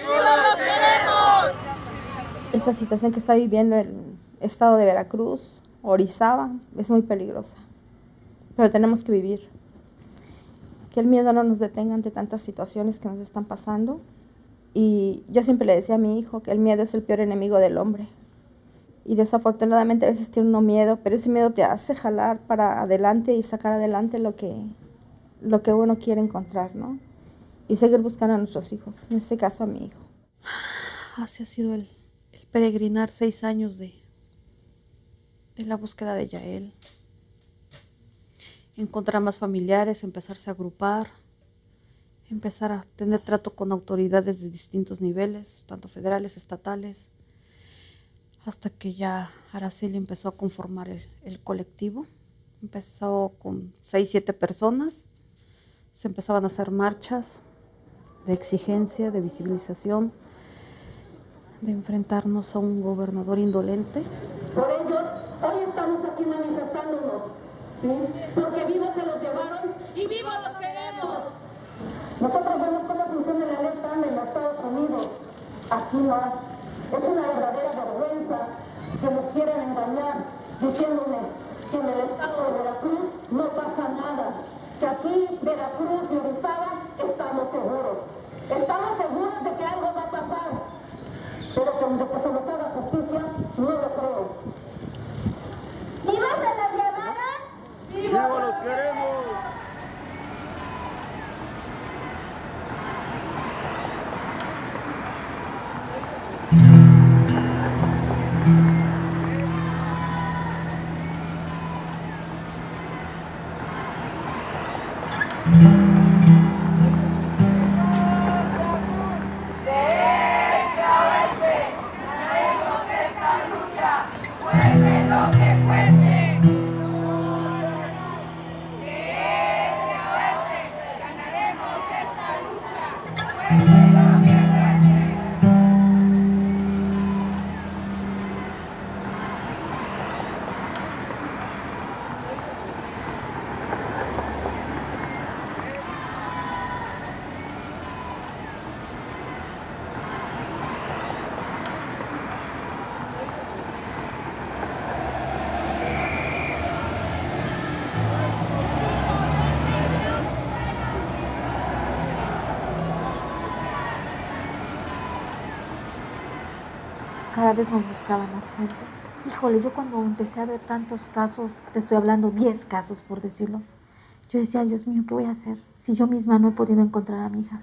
[SPEAKER 15] ¡Viva los queremos!
[SPEAKER 5] Esta situación que está viviendo el estado de Veracruz, Orizaba, es muy peligrosa. Pero tenemos que vivir. Que el miedo no nos detenga ante tantas situaciones que nos están pasando. Y yo siempre le decía a mi hijo que el miedo es el peor enemigo del hombre. Y desafortunadamente a veces tiene uno miedo, pero ese miedo te hace jalar para adelante y sacar adelante lo que, lo que uno quiere encontrar, ¿no? Y seguir buscando a nuestros hijos, en este caso a mi hijo.
[SPEAKER 2] Así ha sido el, peregrinar seis años de, de la búsqueda de Yael. Encontrar más familiares, empezarse a agrupar, empezar a tener trato con autoridades de distintos niveles, tanto federales, estatales, hasta que ya Araceli empezó a conformar el, el colectivo. Empezó con seis, siete personas, se empezaban a hacer marchas de exigencia, de visibilización, de enfrentarnos a un gobernador indolente.
[SPEAKER 15] Por ellos, hoy estamos aquí manifestándonos, porque vivos se los llevaron y vivos los queremos. Nosotros vemos cómo funciona la ley TAN en los Estados Unidos. Aquí no. Es una verdadera vergüenza que nos quieran engañar diciéndonos que en el estado de Veracruz no pasa nada, que aquí Veracruz y Orizaba estamos seguros. Estamos seguros de que algo va a pasar, pero que se nos haga justicia, no lo creo.
[SPEAKER 10] ¿Vivos se los llevaron?
[SPEAKER 15] ¡Vivos los queremos!
[SPEAKER 4] Cada vez nos buscaba más gente. Híjole, yo cuando empecé a ver tantos casos, te estoy hablando 10 casos por decirlo, yo decía, Dios mío, ¿qué voy a hacer si yo misma no he podido encontrar a mi hija?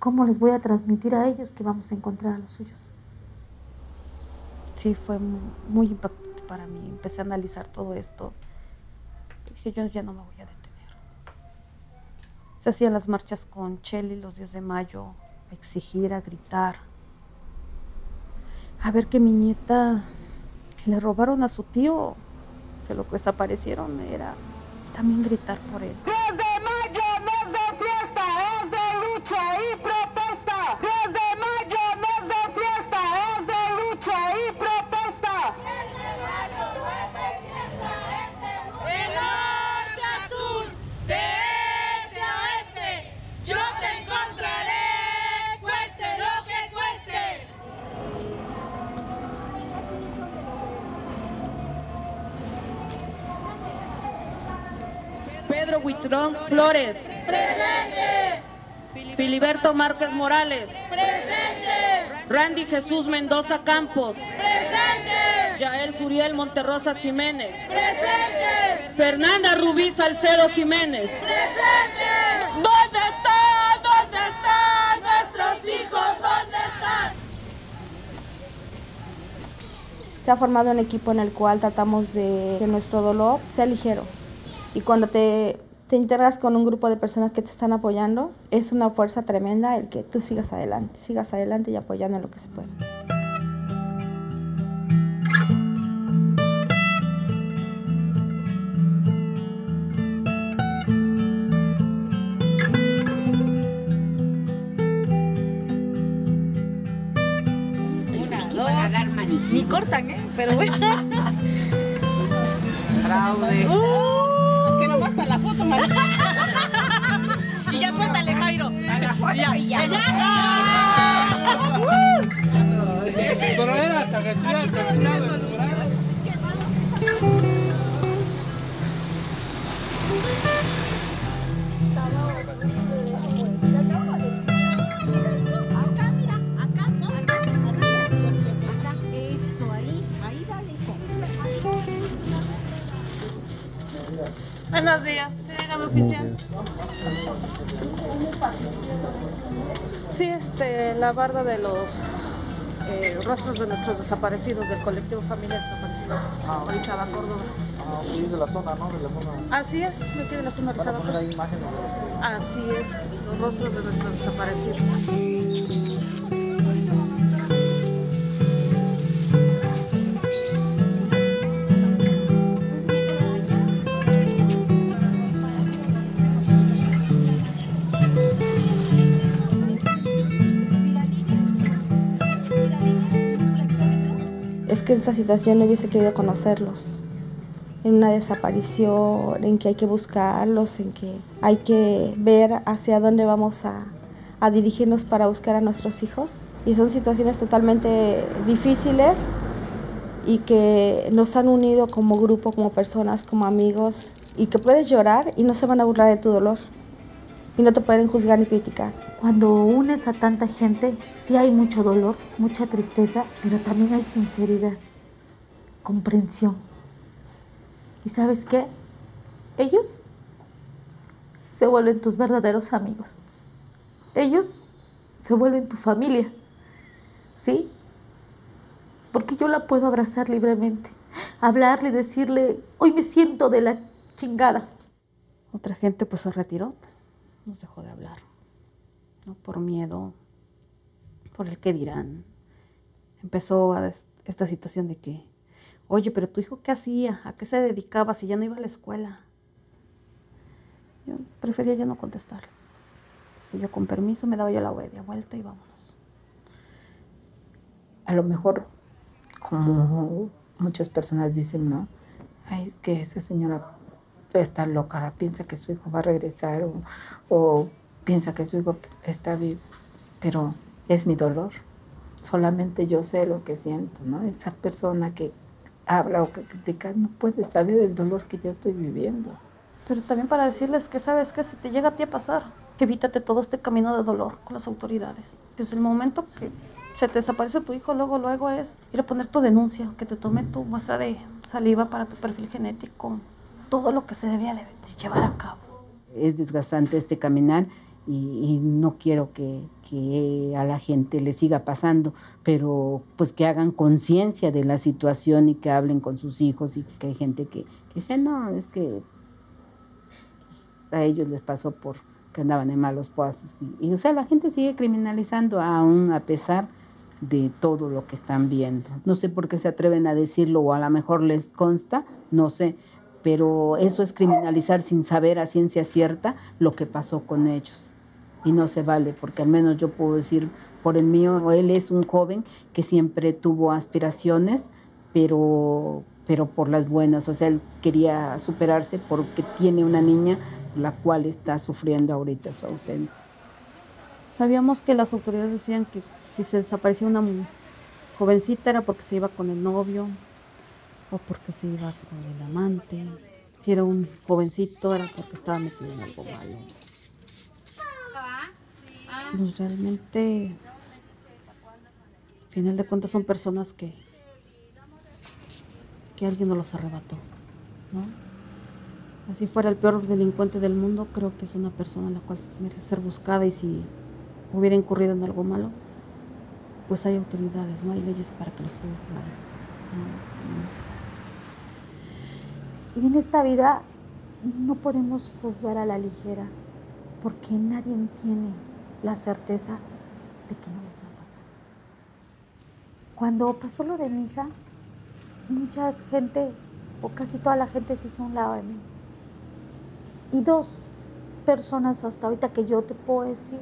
[SPEAKER 4] ¿Cómo les voy a transmitir a ellos que vamos a encontrar a los suyos?
[SPEAKER 2] Sí, fue mu- muy impactante para mí. Empecé a analizar todo esto. Dije, yo ya no me voy a detener. Se hacían las marchas con Cheli los 10 de mayo, a exigir, a gritar. A ver que mi nieta, que le robaron a su tío, se lo desaparecieron, era también gritar por él.
[SPEAKER 10] 10 de mayo
[SPEAKER 16] Pedro Huitrón Flores.
[SPEAKER 10] Presente.
[SPEAKER 16] Filiberto Márquez Morales.
[SPEAKER 10] Presente.
[SPEAKER 16] Randy Jesús Mendoza Campos.
[SPEAKER 10] Presente.
[SPEAKER 16] Yael Suriel Monterrosa Jiménez.
[SPEAKER 10] Presente.
[SPEAKER 16] Fernanda Rubí Salcedo Jiménez.
[SPEAKER 10] Presente. ¿Dónde están? ¿Dónde están nuestros hijos? ¿Dónde están?
[SPEAKER 5] Se ha formado un equipo en el cual tratamos de que nuestro dolor sea ligero. Y cuando te, te integras con un grupo de personas que te están apoyando, es una fuerza tremenda el que tú sigas adelante, sigas adelante y apoyando en lo que se puede.
[SPEAKER 17] Una, dos. Ni cortan, ¿eh? Pero bueno.
[SPEAKER 16] Fraude.
[SPEAKER 17] Uh,
[SPEAKER 10] no, acá, acá, acá, eso, ahí, ahí dale, hijo. (laughs)
[SPEAKER 2] Buenos días, sí, dígame oficial. Sí, este, la barda de los eh, rostros de nuestros desaparecidos del colectivo Familia Desaparecidos, Orizaba, Córdoba.
[SPEAKER 18] Ah, sí, de la zona, ¿no? De la zona.
[SPEAKER 2] Así es, de aquí de la zona Orizaba.
[SPEAKER 18] poner ahí imágenes.
[SPEAKER 2] Así es, los rostros de nuestros desaparecidos.
[SPEAKER 5] Es que esta situación no hubiese querido conocerlos. En una desaparición, en que hay que buscarlos, en que hay que ver hacia dónde vamos a, a dirigirnos para buscar a nuestros hijos. Y son situaciones totalmente difíciles y que nos han unido como grupo, como personas, como amigos, y que puedes llorar y no se van a burlar de tu dolor. Y no te pueden juzgar ni criticar.
[SPEAKER 4] Cuando unes a tanta gente, sí hay mucho dolor, mucha tristeza, pero también hay sinceridad, comprensión. ¿Y sabes qué? Ellos se vuelven tus verdaderos amigos. Ellos se vuelven tu familia. ¿Sí? Porque yo la puedo abrazar libremente, hablarle, decirle, hoy me siento de la chingada.
[SPEAKER 2] Otra gente pues se retiró, nos dejó de hablar, ¿no? Por miedo, por el que dirán. Empezó a esta situación de que, oye, pero tu hijo qué hacía, a qué se dedicaba si ya no iba a la escuela. Yo prefería ya no contestar. Si yo con permiso me daba yo la media vuelta y vámonos.
[SPEAKER 1] a lo mejor, como muchas personas dicen, ¿no? Ay, es que esa señora está loca, piensa que su hijo va a regresar o, piensa que su hijo está vivo, pero es mi dolor. Solamente yo sé lo que siento, ¿no? Esa persona que habla o que critica no puede saber el dolor que yo estoy viviendo.
[SPEAKER 2] Pero también para decirles que sabes que si te llega a ti a pasar, evítate todo este camino de dolor con las autoridades. Es el momento que se te desaparece tu hijo, luego, luego es ir a poner tu denuncia, que te tome tu muestra de saliva para tu perfil genético, todo lo que se debía de de llevar a cabo.
[SPEAKER 1] es desgastante este caminar y, y no quiero que, que a la gente le siga pasando, pero pues que hagan conciencia de la situación y que hablen con sus hijos y que hay gente que, que dice, no, es que a ellos les pasó por que andaban en malos pasos. Y, y, o sea, la gente sigue criminalizando aún a pesar de todo lo que están viendo. No sé por qué se atreven a decirlo o a lo mejor les consta, no sé, pero eso es criminalizar sin saber a ciencia cierta lo que pasó con ellos. Y no se vale, porque al menos yo puedo decir por el mío, él es un joven que siempre tuvo aspiraciones, pero, pero por las buenas, o sea, él quería superarse porque tiene una niña la cual está sufriendo ahorita su ausencia.
[SPEAKER 2] Sabíamos que las autoridades decían que si se desaparecía una jovencita era porque se iba con el novio o porque se iba con el amante. Si era un jovencito era porque estaba metido en algo malo. Pues realmente, al final de cuentas, son personas que, que alguien nos los arrebató, ¿no? Así fuera el peor delincuente del mundo, creo que es una persona la cual merece ser buscada y si hubiera incurrido en algo malo, pues hay autoridades, no hay leyes para que lo juzguen. ¿no?
[SPEAKER 4] Y en esta vida no podemos juzgar a la ligera, porque nadie tiene la certeza de que no les va a pasar. Cuando pasó lo de mi hija, mucha gente, o casi toda la gente se hizo un lado de mí. Y dos personas hasta ahorita que yo te puedo decir,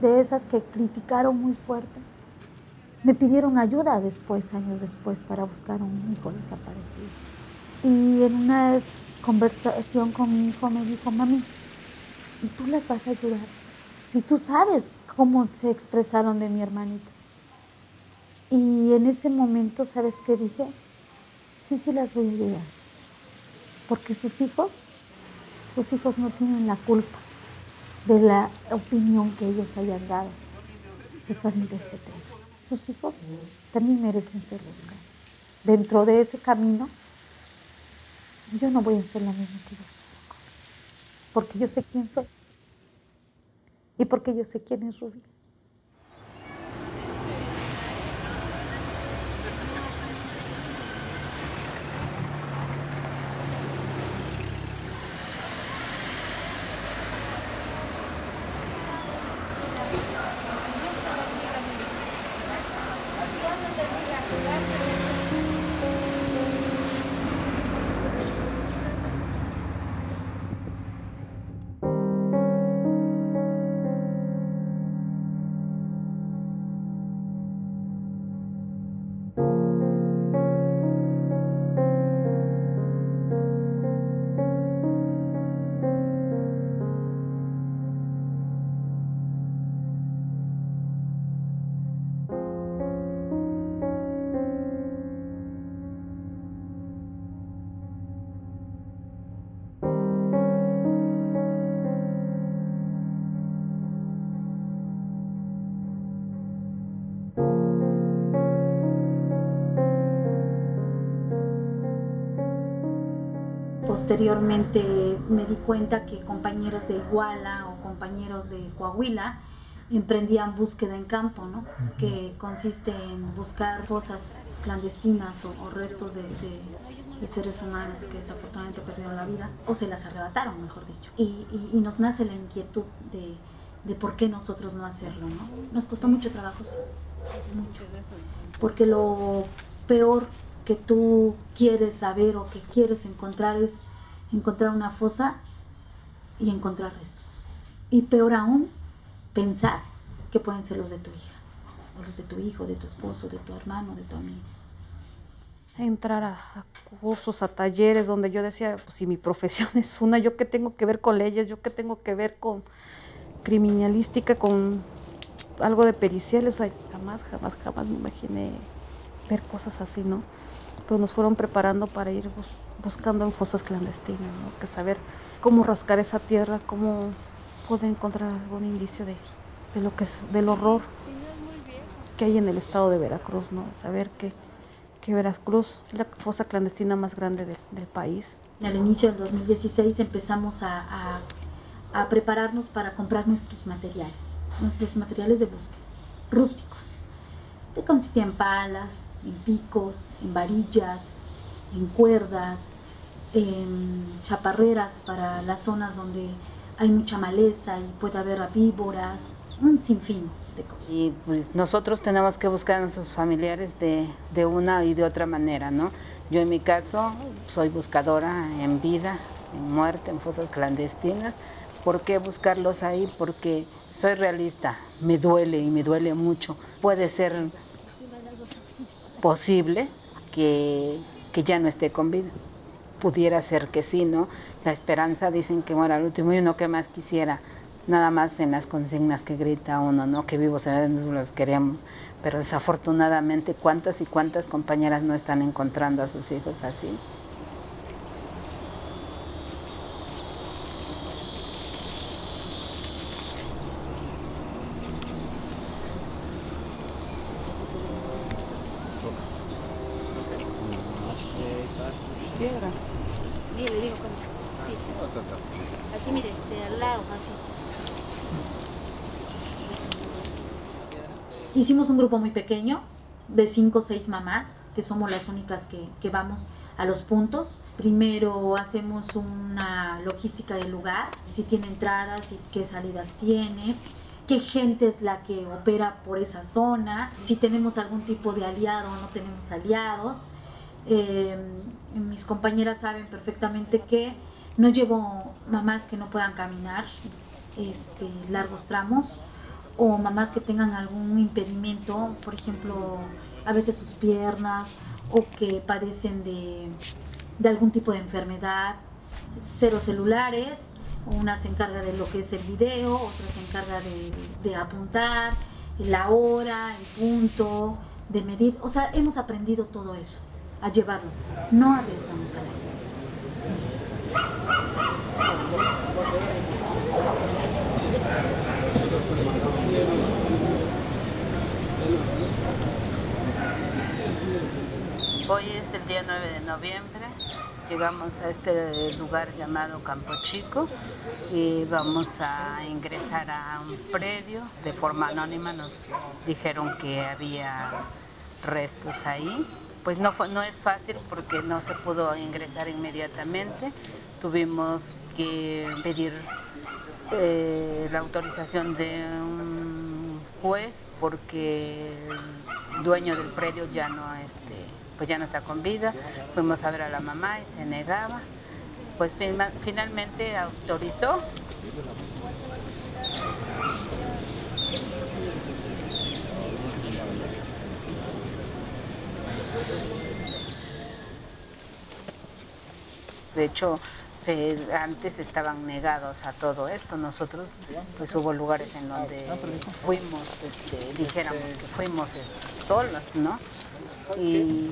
[SPEAKER 4] de esas que criticaron muy fuerte, me pidieron ayuda después, años después, para buscar a un hijo desaparecido. Y en una conversación con mi hijo me dijo, mami, ¿y tú las vas a ayudar? Si tú sabes cómo se expresaron de mi hermanita.
[SPEAKER 19] Y en ese momento, ¿sabes qué dije? Sí, sí las voy a ayudar. Porque sus hijos, sus hijos no tienen la culpa de la opinión que ellos hayan dado referente a este tema. Sus hijos también merecen ser buscados. Dentro de ese camino, yo no voy a hacer la misma que ellos porque yo sé quién soy y porque yo sé quién es Rubí.
[SPEAKER 4] Posteriormente me di cuenta que compañeros de Iguala o compañeros de Coahuila emprendían búsqueda en campo, ¿no? que consiste en buscar fosas clandestinas o, o restos de, de- de seres humanos que desafortunadamente perdieron la vida o se las arrebataron, mejor dicho. Y, y- y nos nace la inquietud de, de por qué nosotros no hacerlo. ¿no? Nos costó mucho trabajo, mucho. Porque lo peor que tú quieres saber o que quieres encontrar es encontrar una fosa y encontrar restos. Y peor aún, pensar que pueden ser los de tu hija, o los de tu hijo, de tu esposo, de tu hermano, de tu amigo.
[SPEAKER 2] entrar a, cursos, a talleres, donde yo decía, pues si mi profesión (laughs) es una, yo qué tengo que ver con leyes, yo qué tengo que ver con criminalística, con algo de periciales, o sea, jamás, jamás, jamás me imaginé ver cosas así, ¿no? Pues nos fueron preparando para ir bus- buscando en fosas clandestinas, ¿no? Que saber cómo rascar esa tierra, cómo poder encontrar algún indicio de, de lo que es, del horror que hay en el estado de Veracruz, ¿no? Saber que, que Veracruz es la fosa clandestina más grande del- del país.
[SPEAKER 4] Al inicio del 2016 empezamos a, a- a prepararnos para comprar nuestros materiales, nuestros materiales de búsqueda, rústicos, que consistían en palas, en picos, en varillas, en cuerdas, en chaparreras para las zonas donde hay mucha maleza y puede haber víboras, un sinfín de cosas.
[SPEAKER 1] Y pues nosotros tenemos que buscar a nuestros familiares de, de una y de otra manera, ¿no? Yo en mi caso soy buscadora en vida, en muerte, en fosas clandestinas. ¿Por qué buscarlos ahí? Porque soy realista, me duele y me duele mucho. Puede ser posible que, que ya no esté con vida. Pudiera ser que sí, ¿no? La esperanza dicen que muera al último y uno que más quisiera, nada más en las consignas que grita uno, ¿no? Que vivos los queremos. Pero desafortunadamente, ¿cuántas y cuántas compañeras no están encontrando a sus hijos así?
[SPEAKER 10] Piedra. Mire, le digo cómo. Sí, sí. Así, mire, de al lado, así.
[SPEAKER 4] Hicimos un grupo muy pequeño, de cinco o seis mamás, que somos las únicas que, vamos a los puntos. Primero hacemos una logística del lugar, si tiene entradas y qué salidas tiene, qué gente es la que opera por esa zona, si tenemos algún tipo de aliado o no tenemos aliados. Eh, mis compañeras saben perfectamente que no llevo mamás que no puedan caminar este, largos tramos o mamás que tengan algún impedimento, por ejemplo, a veces sus piernas o que padecen de, de algún tipo de enfermedad. Cero celulares, una se encarga de lo que es el video, otra se encarga de, de apuntar la hora, el punto, de medir. O sea, hemos aprendido todo eso, a llevarlo. No arriesgamos al aire.
[SPEAKER 1] Hoy es el día 9 de noviembre. Llegamos a este lugar llamado Campo Chico y vamos a ingresar a un predio. De forma anónima nos dijeron que había restos ahí. Pues no, es fácil porque no se pudo ingresar inmediatamente. Tuvimos que pedir eh, la autorización de un juez porque el dueño del predio ya no este, pues ya no está con vida. Fuimos a ver a la mamá y se negaba. Pues finalmente autorizó. De hecho, se- antes estaban negados a todo esto. Nosotros, pues hubo lugares en donde fuimos, este, dijéramos que fuimos solos, ¿no? Y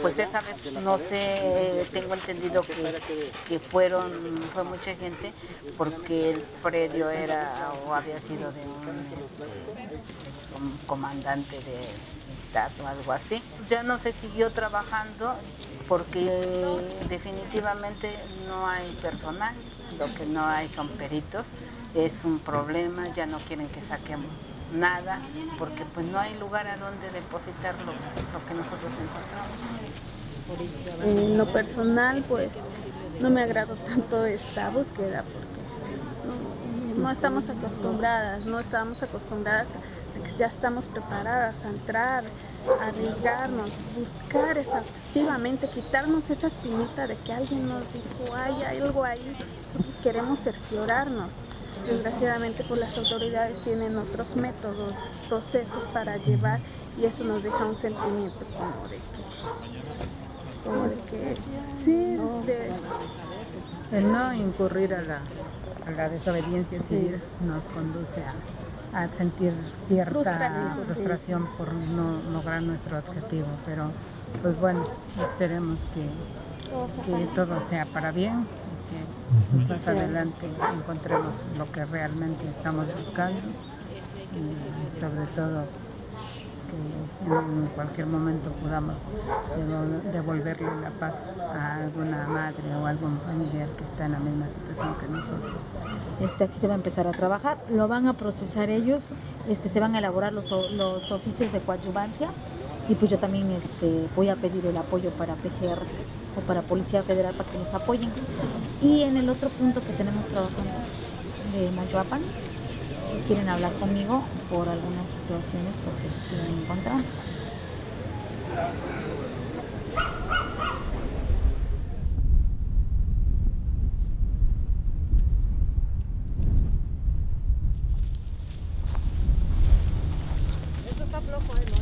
[SPEAKER 1] pues esa vez, no sé, tengo entendido que, que fueron, fue mucha gente porque el predio era o había sido de un este, com- comandante de Estado o algo así. Ya no se siguió trabajando porque definitivamente no hay personal, lo que no hay son peritos, es un problema, ya no quieren que saquemos nada, porque pues no hay lugar a donde depositar lo, que nosotros encontramos.
[SPEAKER 20] En lo personal, pues no me agradó tanto esta búsqueda porque no, no estamos acostumbradas, no estamos acostumbradas a que ya estamos preparadas a entrar, a arriesgarnos, buscar exhaustivamente, quitarnos esa espinita de que alguien nos dijo, hay algo ahí, nosotros queremos cerciorarnos. Desgraciadamente, pues las autoridades tienen otros métodos, procesos para llevar y eso nos deja un sentimiento como de que como de que sí, de,
[SPEAKER 1] El no incurrir a la, a la desobediencia civil nos conduce a, a sentir cierta
[SPEAKER 20] Frustración.
[SPEAKER 1] frustración, por no lograr nuestro objetivo, pero pues bueno, esperemos que, que todo sea para bien más
[SPEAKER 20] Sí.
[SPEAKER 1] adelante encontremos lo que realmente estamos buscando y sobre todo que en cualquier momento podamos devol- devolverle la paz a alguna madre o algún familiar que está en la misma situación que nosotros.
[SPEAKER 4] Este, así se va a empezar a trabajar, lo van a procesar ellos, este, se van a elaborar los, o- los oficios de coadyuvancia y pues yo también este, voy a pedir el apoyo para PGR o para Policía Federal para que nos apoyen. Y en el otro punto que tenemos trabajando de Mayoapan, pues quieren hablar conmigo por algunas situaciones porque quieren encontrar.
[SPEAKER 20] Eso está flojo, ¿eh? ¿no?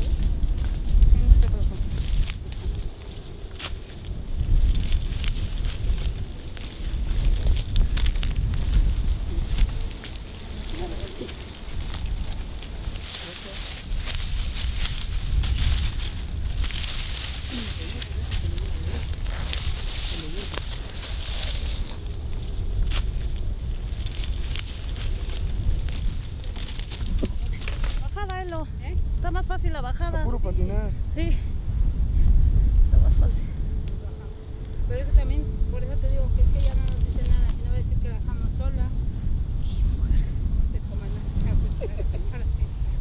[SPEAKER 17] Bajada, Elo. Está más fácil la bajada.
[SPEAKER 18] Puro patinar.
[SPEAKER 17] Sí. Está más fácil.
[SPEAKER 1] Pero eso también, por eso te digo que es que ya no nos dice nada, no va a decir que la dejamos sola.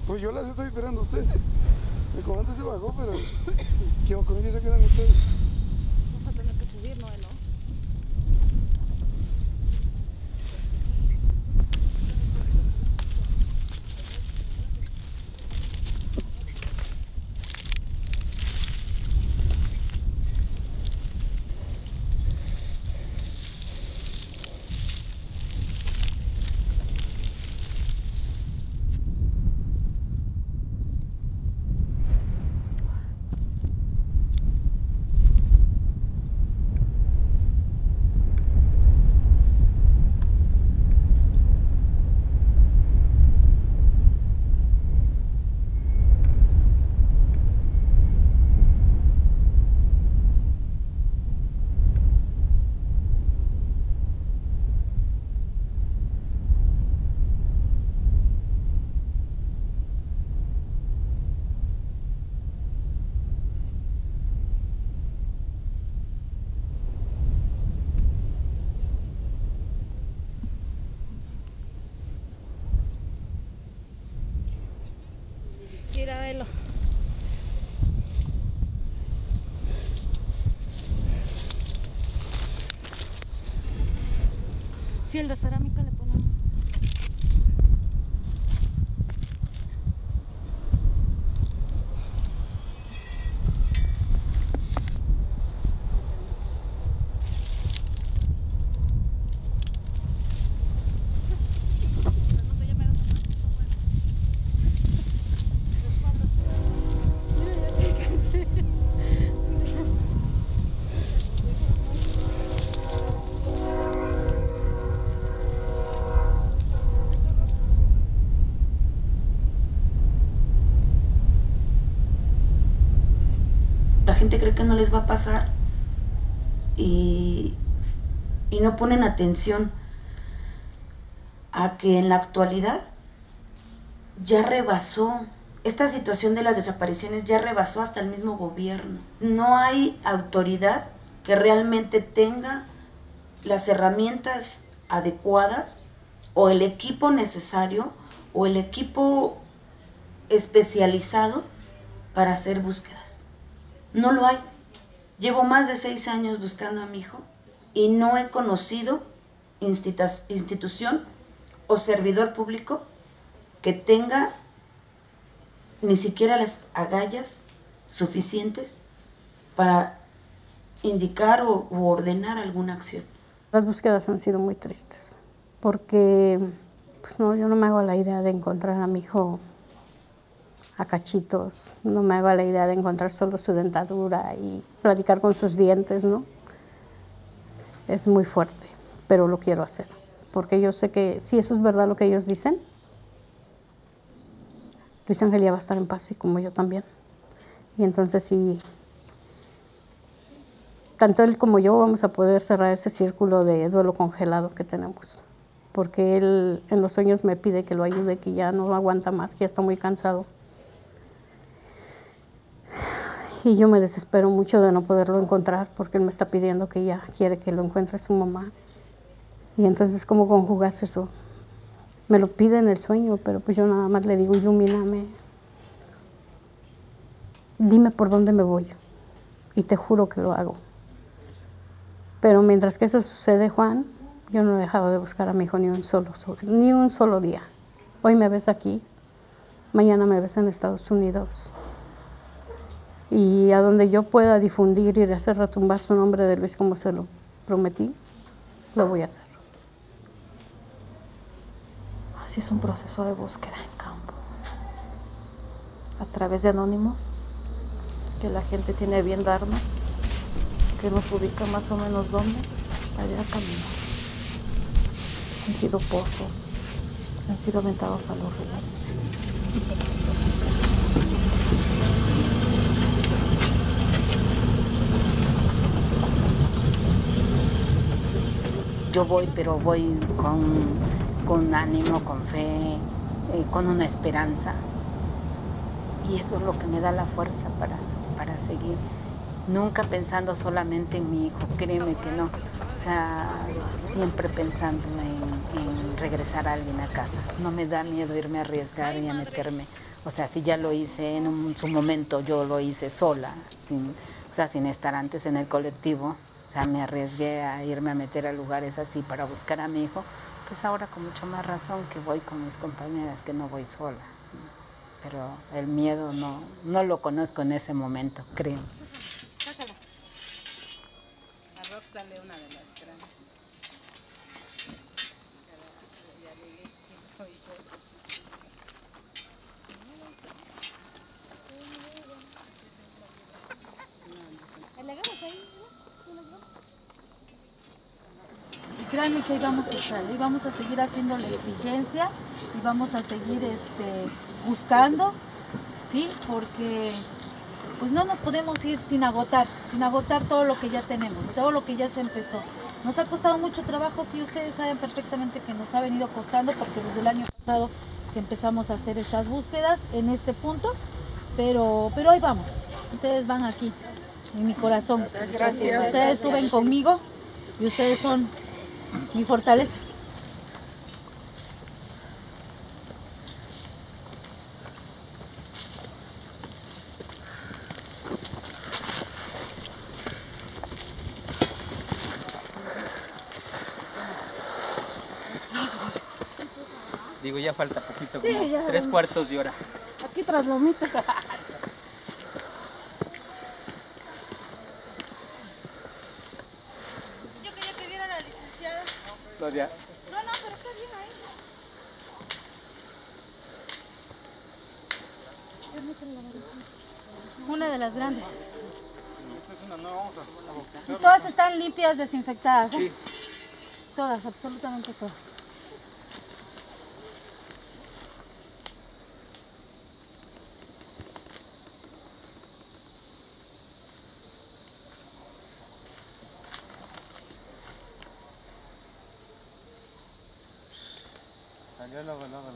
[SPEAKER 18] Pues yo las estoy esperando a ustedes. El comandante se bajó, pero
[SPEAKER 3] gente cree que no les va a pasar y, y no ponen atención a que en la actualidad ya rebasó, esta situación de las desapariciones ya rebasó hasta el mismo gobierno. No hay autoridad que realmente tenga las herramientas adecuadas o el equipo necesario o el equipo especializado para hacer búsquedas. No lo hay. Llevo más de seis años buscando a mi hijo y no he conocido institu- institución o servidor público que tenga ni siquiera las agallas suficientes para indicar o ordenar alguna acción.
[SPEAKER 6] Las búsquedas han sido muy tristes, porque pues no, yo no me hago la idea de encontrar a mi hijo a cachitos, no me hago la idea de encontrar solo su dentadura y platicar con sus dientes, ¿no? Es muy fuerte, pero lo quiero hacer, porque yo sé que si eso es verdad lo que ellos dicen, Luis Angelia va a estar en paz y como yo también. Y entonces sí, tanto él como yo vamos a poder cerrar ese círculo de duelo congelado que tenemos. Porque él en los sueños me pide que lo ayude, que ya no aguanta más, que ya está muy cansado. Y yo me desespero mucho de no poderlo encontrar porque él me está pidiendo que ya quiere que lo encuentre su mamá. Y entonces, ¿cómo conjugas eso? Me lo pide en el sueño, pero pues yo nada más le digo, ilumíname. Dime por dónde me voy. Y te juro que lo hago. Pero mientras que eso sucede, Juan, yo no he dejado de buscar a mi hijo ni un solo, so- ni un solo día. Hoy me ves aquí, mañana me ves en Estados Unidos. Y a donde yo pueda difundir y hacer retumbar su nombre de Luis como se lo prometí, lo voy a hacer.
[SPEAKER 4] Así es un proceso de búsqueda en campo. A través de anónimos, que la gente tiene bien darnos, que nos ubica más o menos dónde, allá caminar. Han sido pozos, han sido aventados a los ríos.
[SPEAKER 1] Yo voy, pero voy con, con ánimo, con fe, eh, con una esperanza. Y eso es lo que me da la fuerza para, para seguir. Nunca pensando solamente en mi hijo, créeme que no. O sea, siempre pensando en, regresar a alguien a casa. No me da miedo irme a arriesgar y a meterme. O sea, si ya lo hice en su momento, yo lo hice sola, o sea, sin estar antes en el colectivo. Sea, me arriesgué a irme a meter a lugares así para buscar a mi hijo. Pues ahora con mucho más razón que voy con mis compañeras, que no voy sola. Pero el miedo no, no lo conozco en ese momento, creo.
[SPEAKER 17] A Rox dale una de las grandes.
[SPEAKER 4] Que ahí vamos a estar, ahí vamos a seguir haciendo la exigencia y vamos a seguir este, buscando, ¿sí? Porque pues no nos podemos ir sin agotar, sin agotar todo lo que ya tenemos, todo lo que ya se empezó. Nos ha costado mucho trabajo, sí, ustedes saben perfectamente que nos ha venido costando porque desde el año pasado que empezamos a hacer estas búsquedas en este punto, pero, pero ahí vamos, ustedes van aquí, en mi corazón.
[SPEAKER 17] Gracias.
[SPEAKER 4] Ustedes suben conmigo y ustedes son mi fortaleza.
[SPEAKER 21] Digo, ya falta poquito,
[SPEAKER 22] Sí,
[SPEAKER 21] como
[SPEAKER 22] ya.
[SPEAKER 21] tres cuartos de hora.
[SPEAKER 22] Aquí tras lomita. (laughs)
[SPEAKER 4] Yo quería pedir a la licenciada.
[SPEAKER 21] Todavía.
[SPEAKER 4] No, no, pero está bien ahí. Una de las grandes.
[SPEAKER 23] Esta es una nueva, vamos a-
[SPEAKER 4] Y todas están limpias, desinfectadas. ¿eh?
[SPEAKER 21] Sí.
[SPEAKER 4] Todas, absolutamente todas.
[SPEAKER 23] Allá la balada.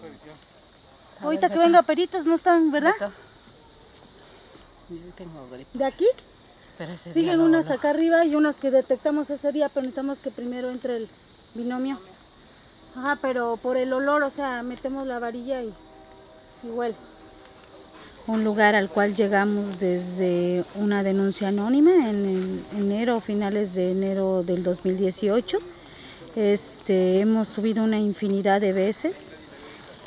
[SPEAKER 4] Ahorita que venga peritos, ¿no están, verdad?
[SPEAKER 24] Yo tengo gripe.
[SPEAKER 4] ¿De aquí?
[SPEAKER 24] Pero ese día
[SPEAKER 4] Siguen unas
[SPEAKER 24] no.
[SPEAKER 4] acá arriba y unas que detectamos ese día, pero necesitamos que primero entre el binomio. Ajá, pero por el olor, o sea, metemos la varilla y, y huele. Un lugar al cual llegamos desde una denuncia anónima en enero, finales de enero del 2018. Este, hemos subido una infinidad de veces.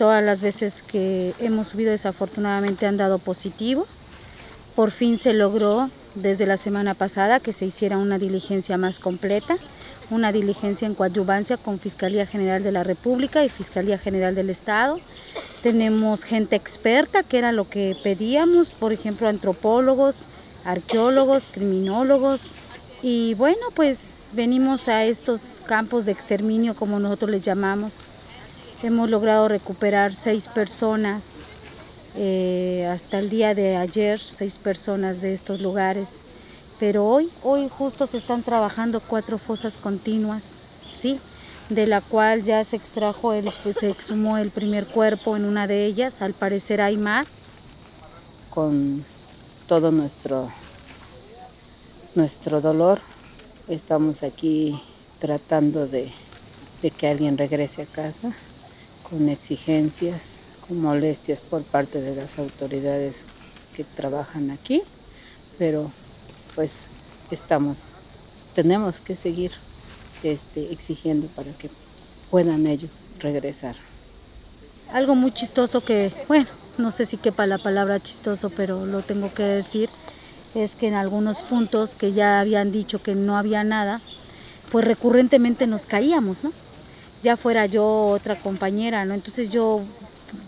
[SPEAKER 4] Todas las veces que hemos subido desafortunadamente han dado positivo. Por fin se logró desde la semana pasada que se hiciera una diligencia más completa, una diligencia en coadyuvancia con Fiscalía General de la República y Fiscalía General del Estado. Tenemos gente experta, que era lo que pedíamos, por ejemplo, antropólogos, arqueólogos, criminólogos. Y bueno, pues venimos a estos campos de exterminio, como nosotros les llamamos. Hemos logrado recuperar seis personas eh, hasta el día de ayer, seis personas de estos lugares. Pero hoy, hoy justo se están trabajando cuatro fosas continuas, ¿sí? De la cual ya se extrajo, el, pues, se exhumó el primer cuerpo en una de ellas. Al parecer hay más.
[SPEAKER 1] con todo nuestro, nuestro dolor. Estamos aquí tratando de, de que alguien regrese a casa con exigencias, con molestias por parte de las autoridades que trabajan aquí, pero pues estamos, tenemos que seguir este, exigiendo para que puedan ellos regresar.
[SPEAKER 4] Algo muy chistoso que, bueno, no sé si quepa la palabra chistoso, pero lo tengo que decir, es que en algunos puntos que ya habían dicho que no había nada, pues recurrentemente nos caíamos, ¿no? Ya fuera yo otra compañera, ¿no? Entonces yo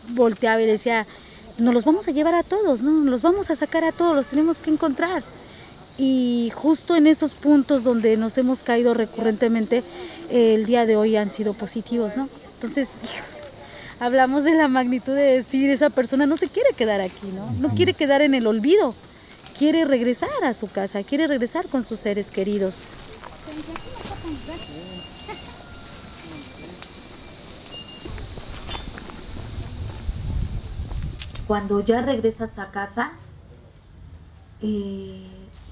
[SPEAKER 4] volteaba y decía, nos los vamos a llevar a todos, ¿no? Nos los vamos a sacar a todos, los tenemos que encontrar. Y justo en esos puntos donde nos hemos caído recurrentemente, eh, el día de hoy han sido positivos, ¿no? Entonces, (laughs) hablamos de la magnitud de decir, esa persona no se quiere quedar aquí, ¿no? No quiere quedar en el olvido, quiere regresar a su casa, quiere regresar con sus seres queridos.
[SPEAKER 25] Cuando ya regresas a casa, eh,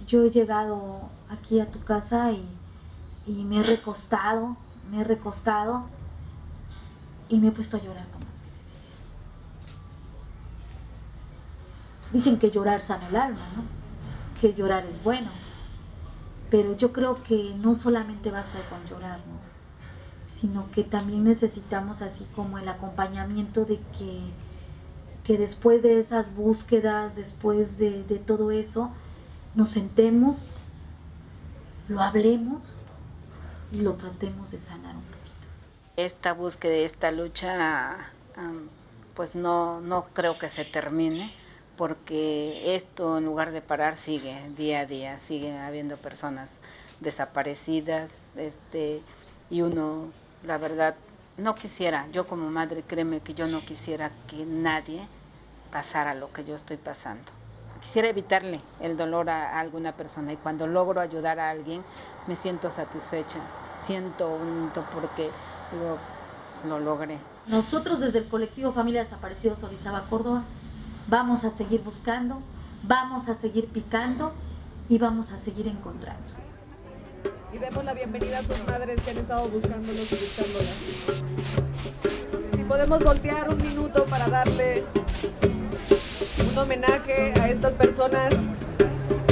[SPEAKER 25] yo he llegado aquí a tu casa y, me he recostado, me he recostado y me he puesto a llorar. como. Dicen que llorar sana el alma, ¿no? Que llorar es bueno. Pero yo creo que no solamente basta con llorar, ¿no? Sino que también necesitamos así como el acompañamiento de que que después de esas búsquedas, después de, todo eso, nos sentemos, lo hablemos y lo tratemos de sanar un poquito.
[SPEAKER 1] Esta búsqueda, esta lucha, pues no, no creo que se termine, porque esto en lugar de parar sigue día a día, sigue habiendo personas desaparecidas, este, y uno, la verdad, no quisiera, yo como madre, créeme que yo no quisiera que nadie pasara lo que yo estoy pasando. Quisiera evitarle el dolor a, a alguna persona y cuando logro ayudar a alguien me siento satisfecha, siento bonito porque digo, lo logré.
[SPEAKER 25] Nosotros desde el colectivo Familia Desaparecidos Orizaba Córdoba vamos a seguir buscando, vamos a seguir picando y vamos a seguir encontrando.
[SPEAKER 17] Y demos la bienvenida a sus madres que han estado buscándonos y buscándolas. Podemos voltear un minuto para darle un homenaje a estas personas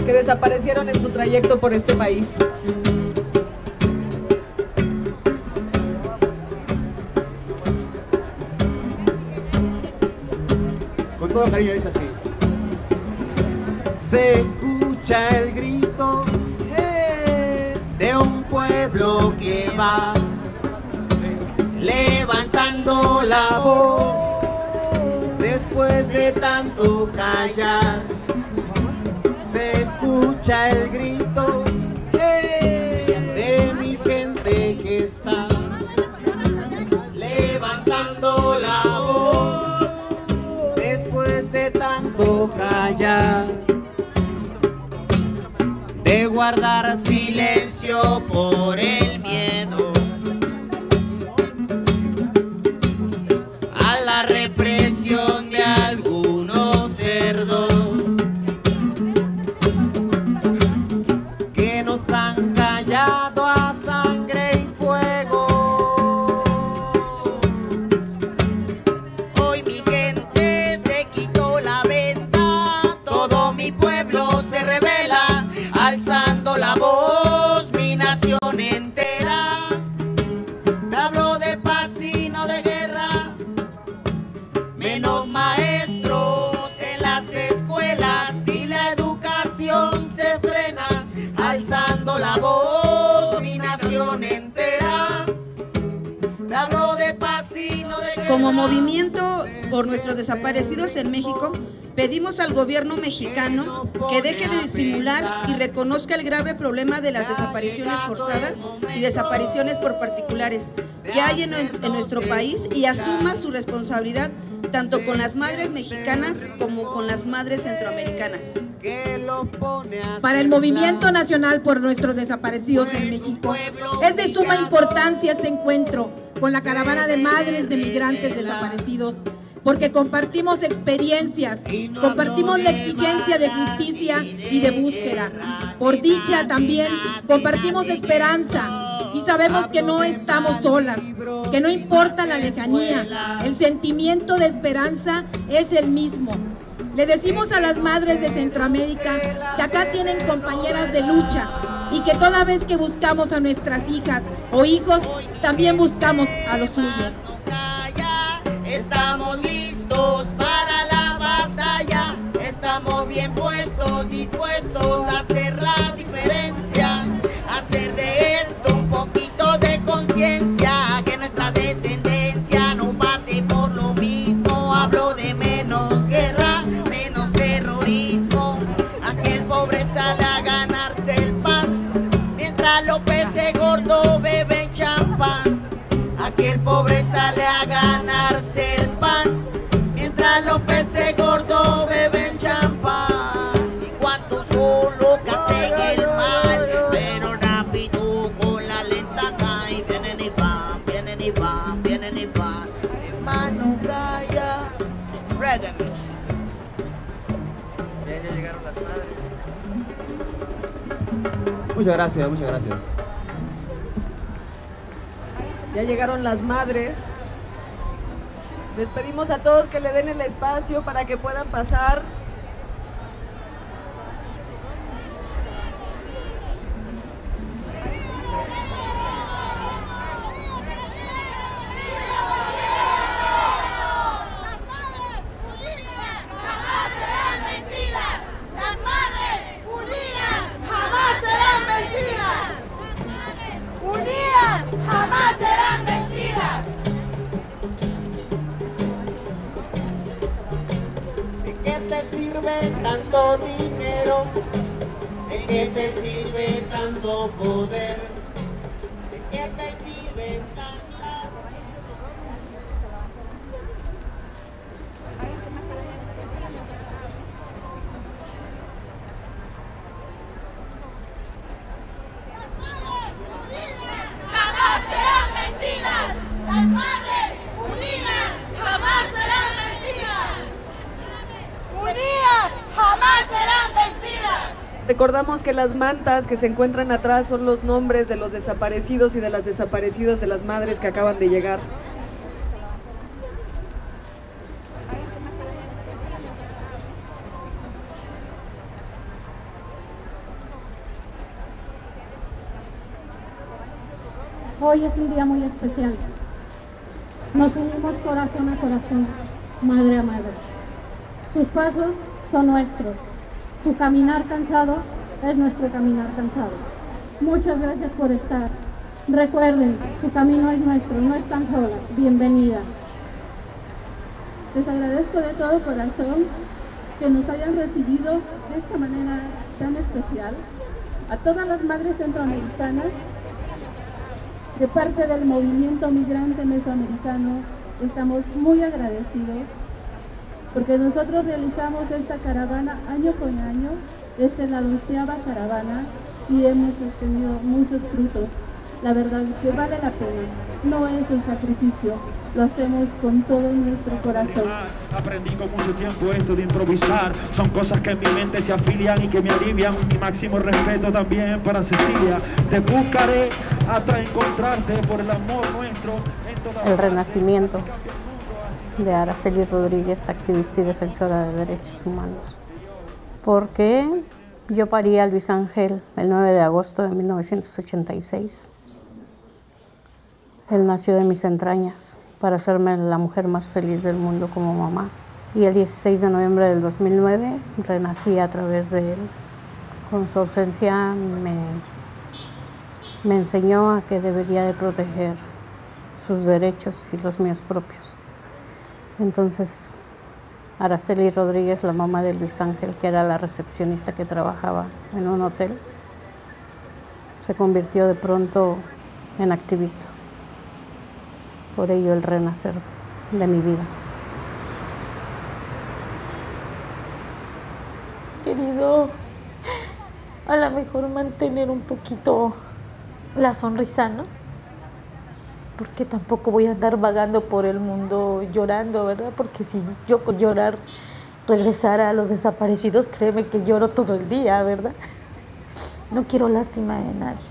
[SPEAKER 17] que desaparecieron en su trayecto por este país.
[SPEAKER 26] todo cariño dice así. Se escucha el grito eh, de un pueblo que va levantando la voz después de tanto callar. Se escucha el grito de mi gente que está levantando la voz después de tanto callar. De guardar silencio por el
[SPEAKER 27] por nuestros desaparecidos en México, pedimos al gobierno mexicano que deje de disimular y reconozca el grave problema de las desapariciones forzadas y desapariciones por particulares que hay en, nuestro país y asuma su responsabilidad tanto con las madres mexicanas como con las madres centroamericanas.
[SPEAKER 28] Para el Movimiento Nacional por nuestros desaparecidos en México, es de suma importancia este encuentro con la caravana de madres de migrantes desaparecidos, porque compartimos experiencias, compartimos la exigencia de justicia y de búsqueda. Por dicha también compartimos esperanza y sabemos que no estamos solas, que no importa la lejanía, el sentimiento de esperanza es el mismo. Le decimos a las madres de Centroamérica que acá tienen compañeras de lucha y que toda vez que buscamos a nuestras hijas o hijos, también buscamos a los suyos.
[SPEAKER 26] Estamos listos para Muchas gracias, muchas gracias.
[SPEAKER 17] Ya llegaron las madres. Les pedimos a todos que le den el espacio para que puedan pasar. Recordamos que las mantas que se encuentran atrás son los nombres de los desaparecidos y de las desaparecidas de las madres que acaban de llegar.
[SPEAKER 13] Hoy es un día muy especial. Nos unimos corazón a corazón, madre a madre. Sus pasos son nuestros. Su caminar cansado es nuestro caminar cansado. Muchas gracias por estar. Recuerden, su camino es nuestro, no están solas. Bienvenida. Les agradezco de todo corazón que nos hayan recibido de esta manera tan especial. A todas las madres centroamericanas, de parte del movimiento migrante mesoamericano, estamos muy agradecidos porque nosotros realizamos esta caravana año con año, esta es la doceava caravana y hemos obtenido muchos frutos. La verdad es que vale la pena, no es un sacrificio, lo hacemos con todo nuestro corazón.
[SPEAKER 29] Aprendí con mucho tiempo esto de improvisar, son cosas que en mi mente se afilian y que me alivian. Mi máximo respeto también para Cecilia. Te buscaré hasta encontrarte por el amor nuestro. En toda
[SPEAKER 6] El renacimiento de Araceli Rodríguez, activista y defensora de derechos humanos. Porque yo parí a Luis Ángel el 9 de agosto de 1986. Él nació de mis entrañas para hacerme la mujer más feliz del mundo como mamá. Y el 16 de noviembre del 2009 renací a través de él. Con su ausencia me, me enseñó a que debería de proteger sus derechos y los míos propios. Entonces, Araceli Rodríguez, la mamá de Luis Ángel, que era la recepcionista que trabajaba en un hotel, se convirtió de pronto en activista. Por ello el renacer de mi vida.
[SPEAKER 4] Querido, a lo mejor mantener un poquito la sonrisa, ¿no? Porque tampoco voy a andar vagando por el mundo llorando, ¿verdad? Porque si yo con llorar regresara a los desaparecidos, créeme que lloro todo el día, ¿verdad? (laughs) No quiero lástima de nadie.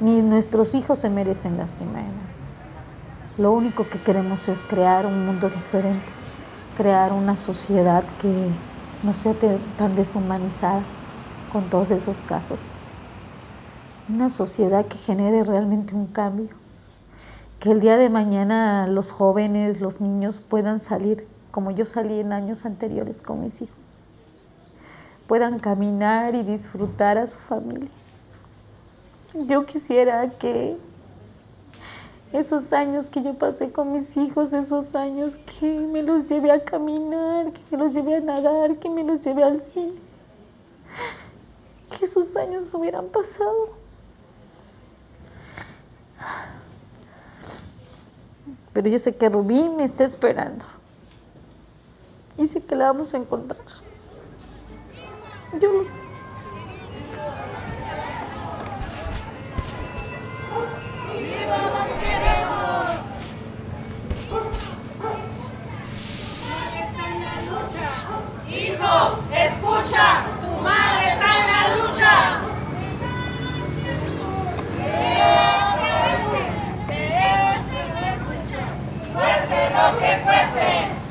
[SPEAKER 4] Ni nuestros hijos se merecen lástima de nadie. Lo único que queremos es crear un mundo diferente, crear una sociedad que no sea tan deshumanizada con todos esos casos. Una sociedad que genere realmente un cambio. Que el día de mañana los jóvenes, los niños puedan salir como yo salí en años anteriores con mis hijos. Puedan caminar y disfrutar a su familia. Yo quisiera que esos años que yo pasé con mis hijos, esos años que me los llevé a caminar, que me los llevé a nadar, que me los llevé al cine, que esos años hubieran pasado. Pero yo sé que Rubí me está esperando. Y sé que la vamos a encontrar. Yo lo sé.
[SPEAKER 10] Hijo, escucha, tu madre está en la lucha. Cueste lo que cueste.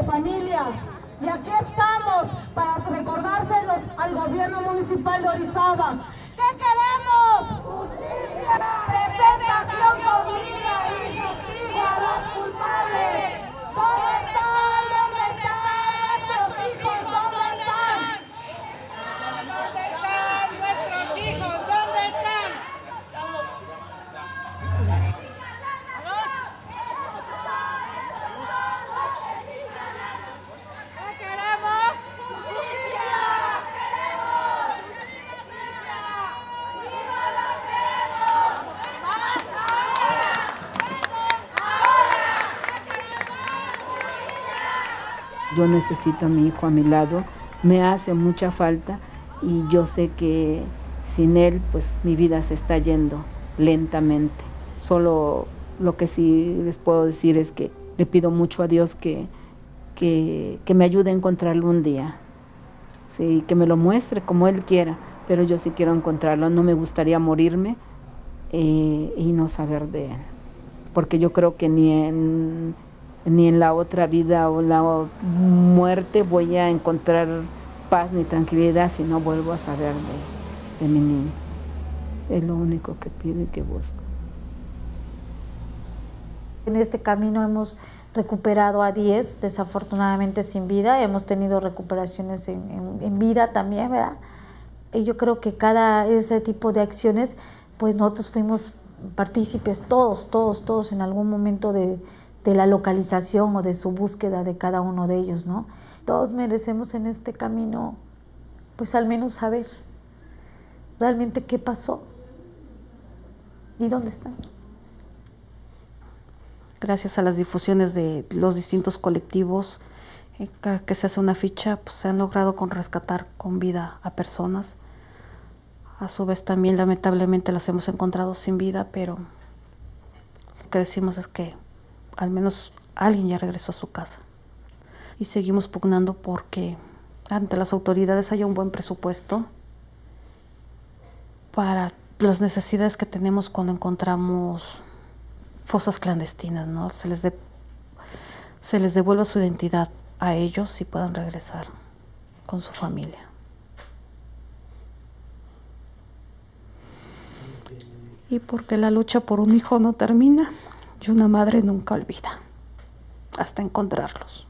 [SPEAKER 10] De familia. Y aquí estamos para recordárselos al gobierno municipal de Orizaba. ¿Qué queremos? Justicia. Presentación con vida y castigo a los culpables. ¿Dónde están? ¿Dónde están nuestros hijos? ¿Dónde están?
[SPEAKER 26] ¿Dónde están nuestros hijos? ¿Dónde están?
[SPEAKER 10] ¿Qué queremos? Justicia.
[SPEAKER 1] Yo necesito a mi hijo a mi lado, me hace mucha falta y yo sé que sin él pues mi vida se está yendo lentamente. Solo lo que sí les puedo decir es que le pido mucho a Dios que, que, que me ayude a encontrarlo un día, sí, que me lo muestre como Él quiera, pero yo sí quiero encontrarlo, no me gustaría morirme eh, y no saber de Él, porque yo creo que ni en, ni en la otra vida o la muerte voy a encontrar paz ni tranquilidad si no vuelvo a saber de, mi niño. Es lo único que pido y que busco.
[SPEAKER 4] En este camino hemos recuperado a 10, desafortunadamente sin vida, hemos tenido recuperaciones en, en, en, vida también, ¿verdad? Y yo creo que cada ese tipo de acciones, pues nosotros fuimos partícipes, todos, todos, todos en algún momento de, de la localización o de su búsqueda de cada uno de ellos, ¿no? Todos merecemos en este camino, pues al menos saber realmente qué pasó y dónde están
[SPEAKER 2] gracias a las difusiones de los distintos colectivos eh, que se hace una ficha, pues se han logrado con rescatar con vida a personas. A su vez también lamentablemente las hemos encontrado sin vida, pero lo que decimos es que al menos alguien ya regresó a su casa. Y seguimos pugnando porque ante las autoridades haya un buen presupuesto para las necesidades que tenemos cuando encontramos fosas clandestinas, ¿no? Se les, de, se les devuelva su identidad a ellos y puedan regresar con su familia. Y porque la lucha por un hijo no termina y una madre nunca olvida, hasta encontrarlos.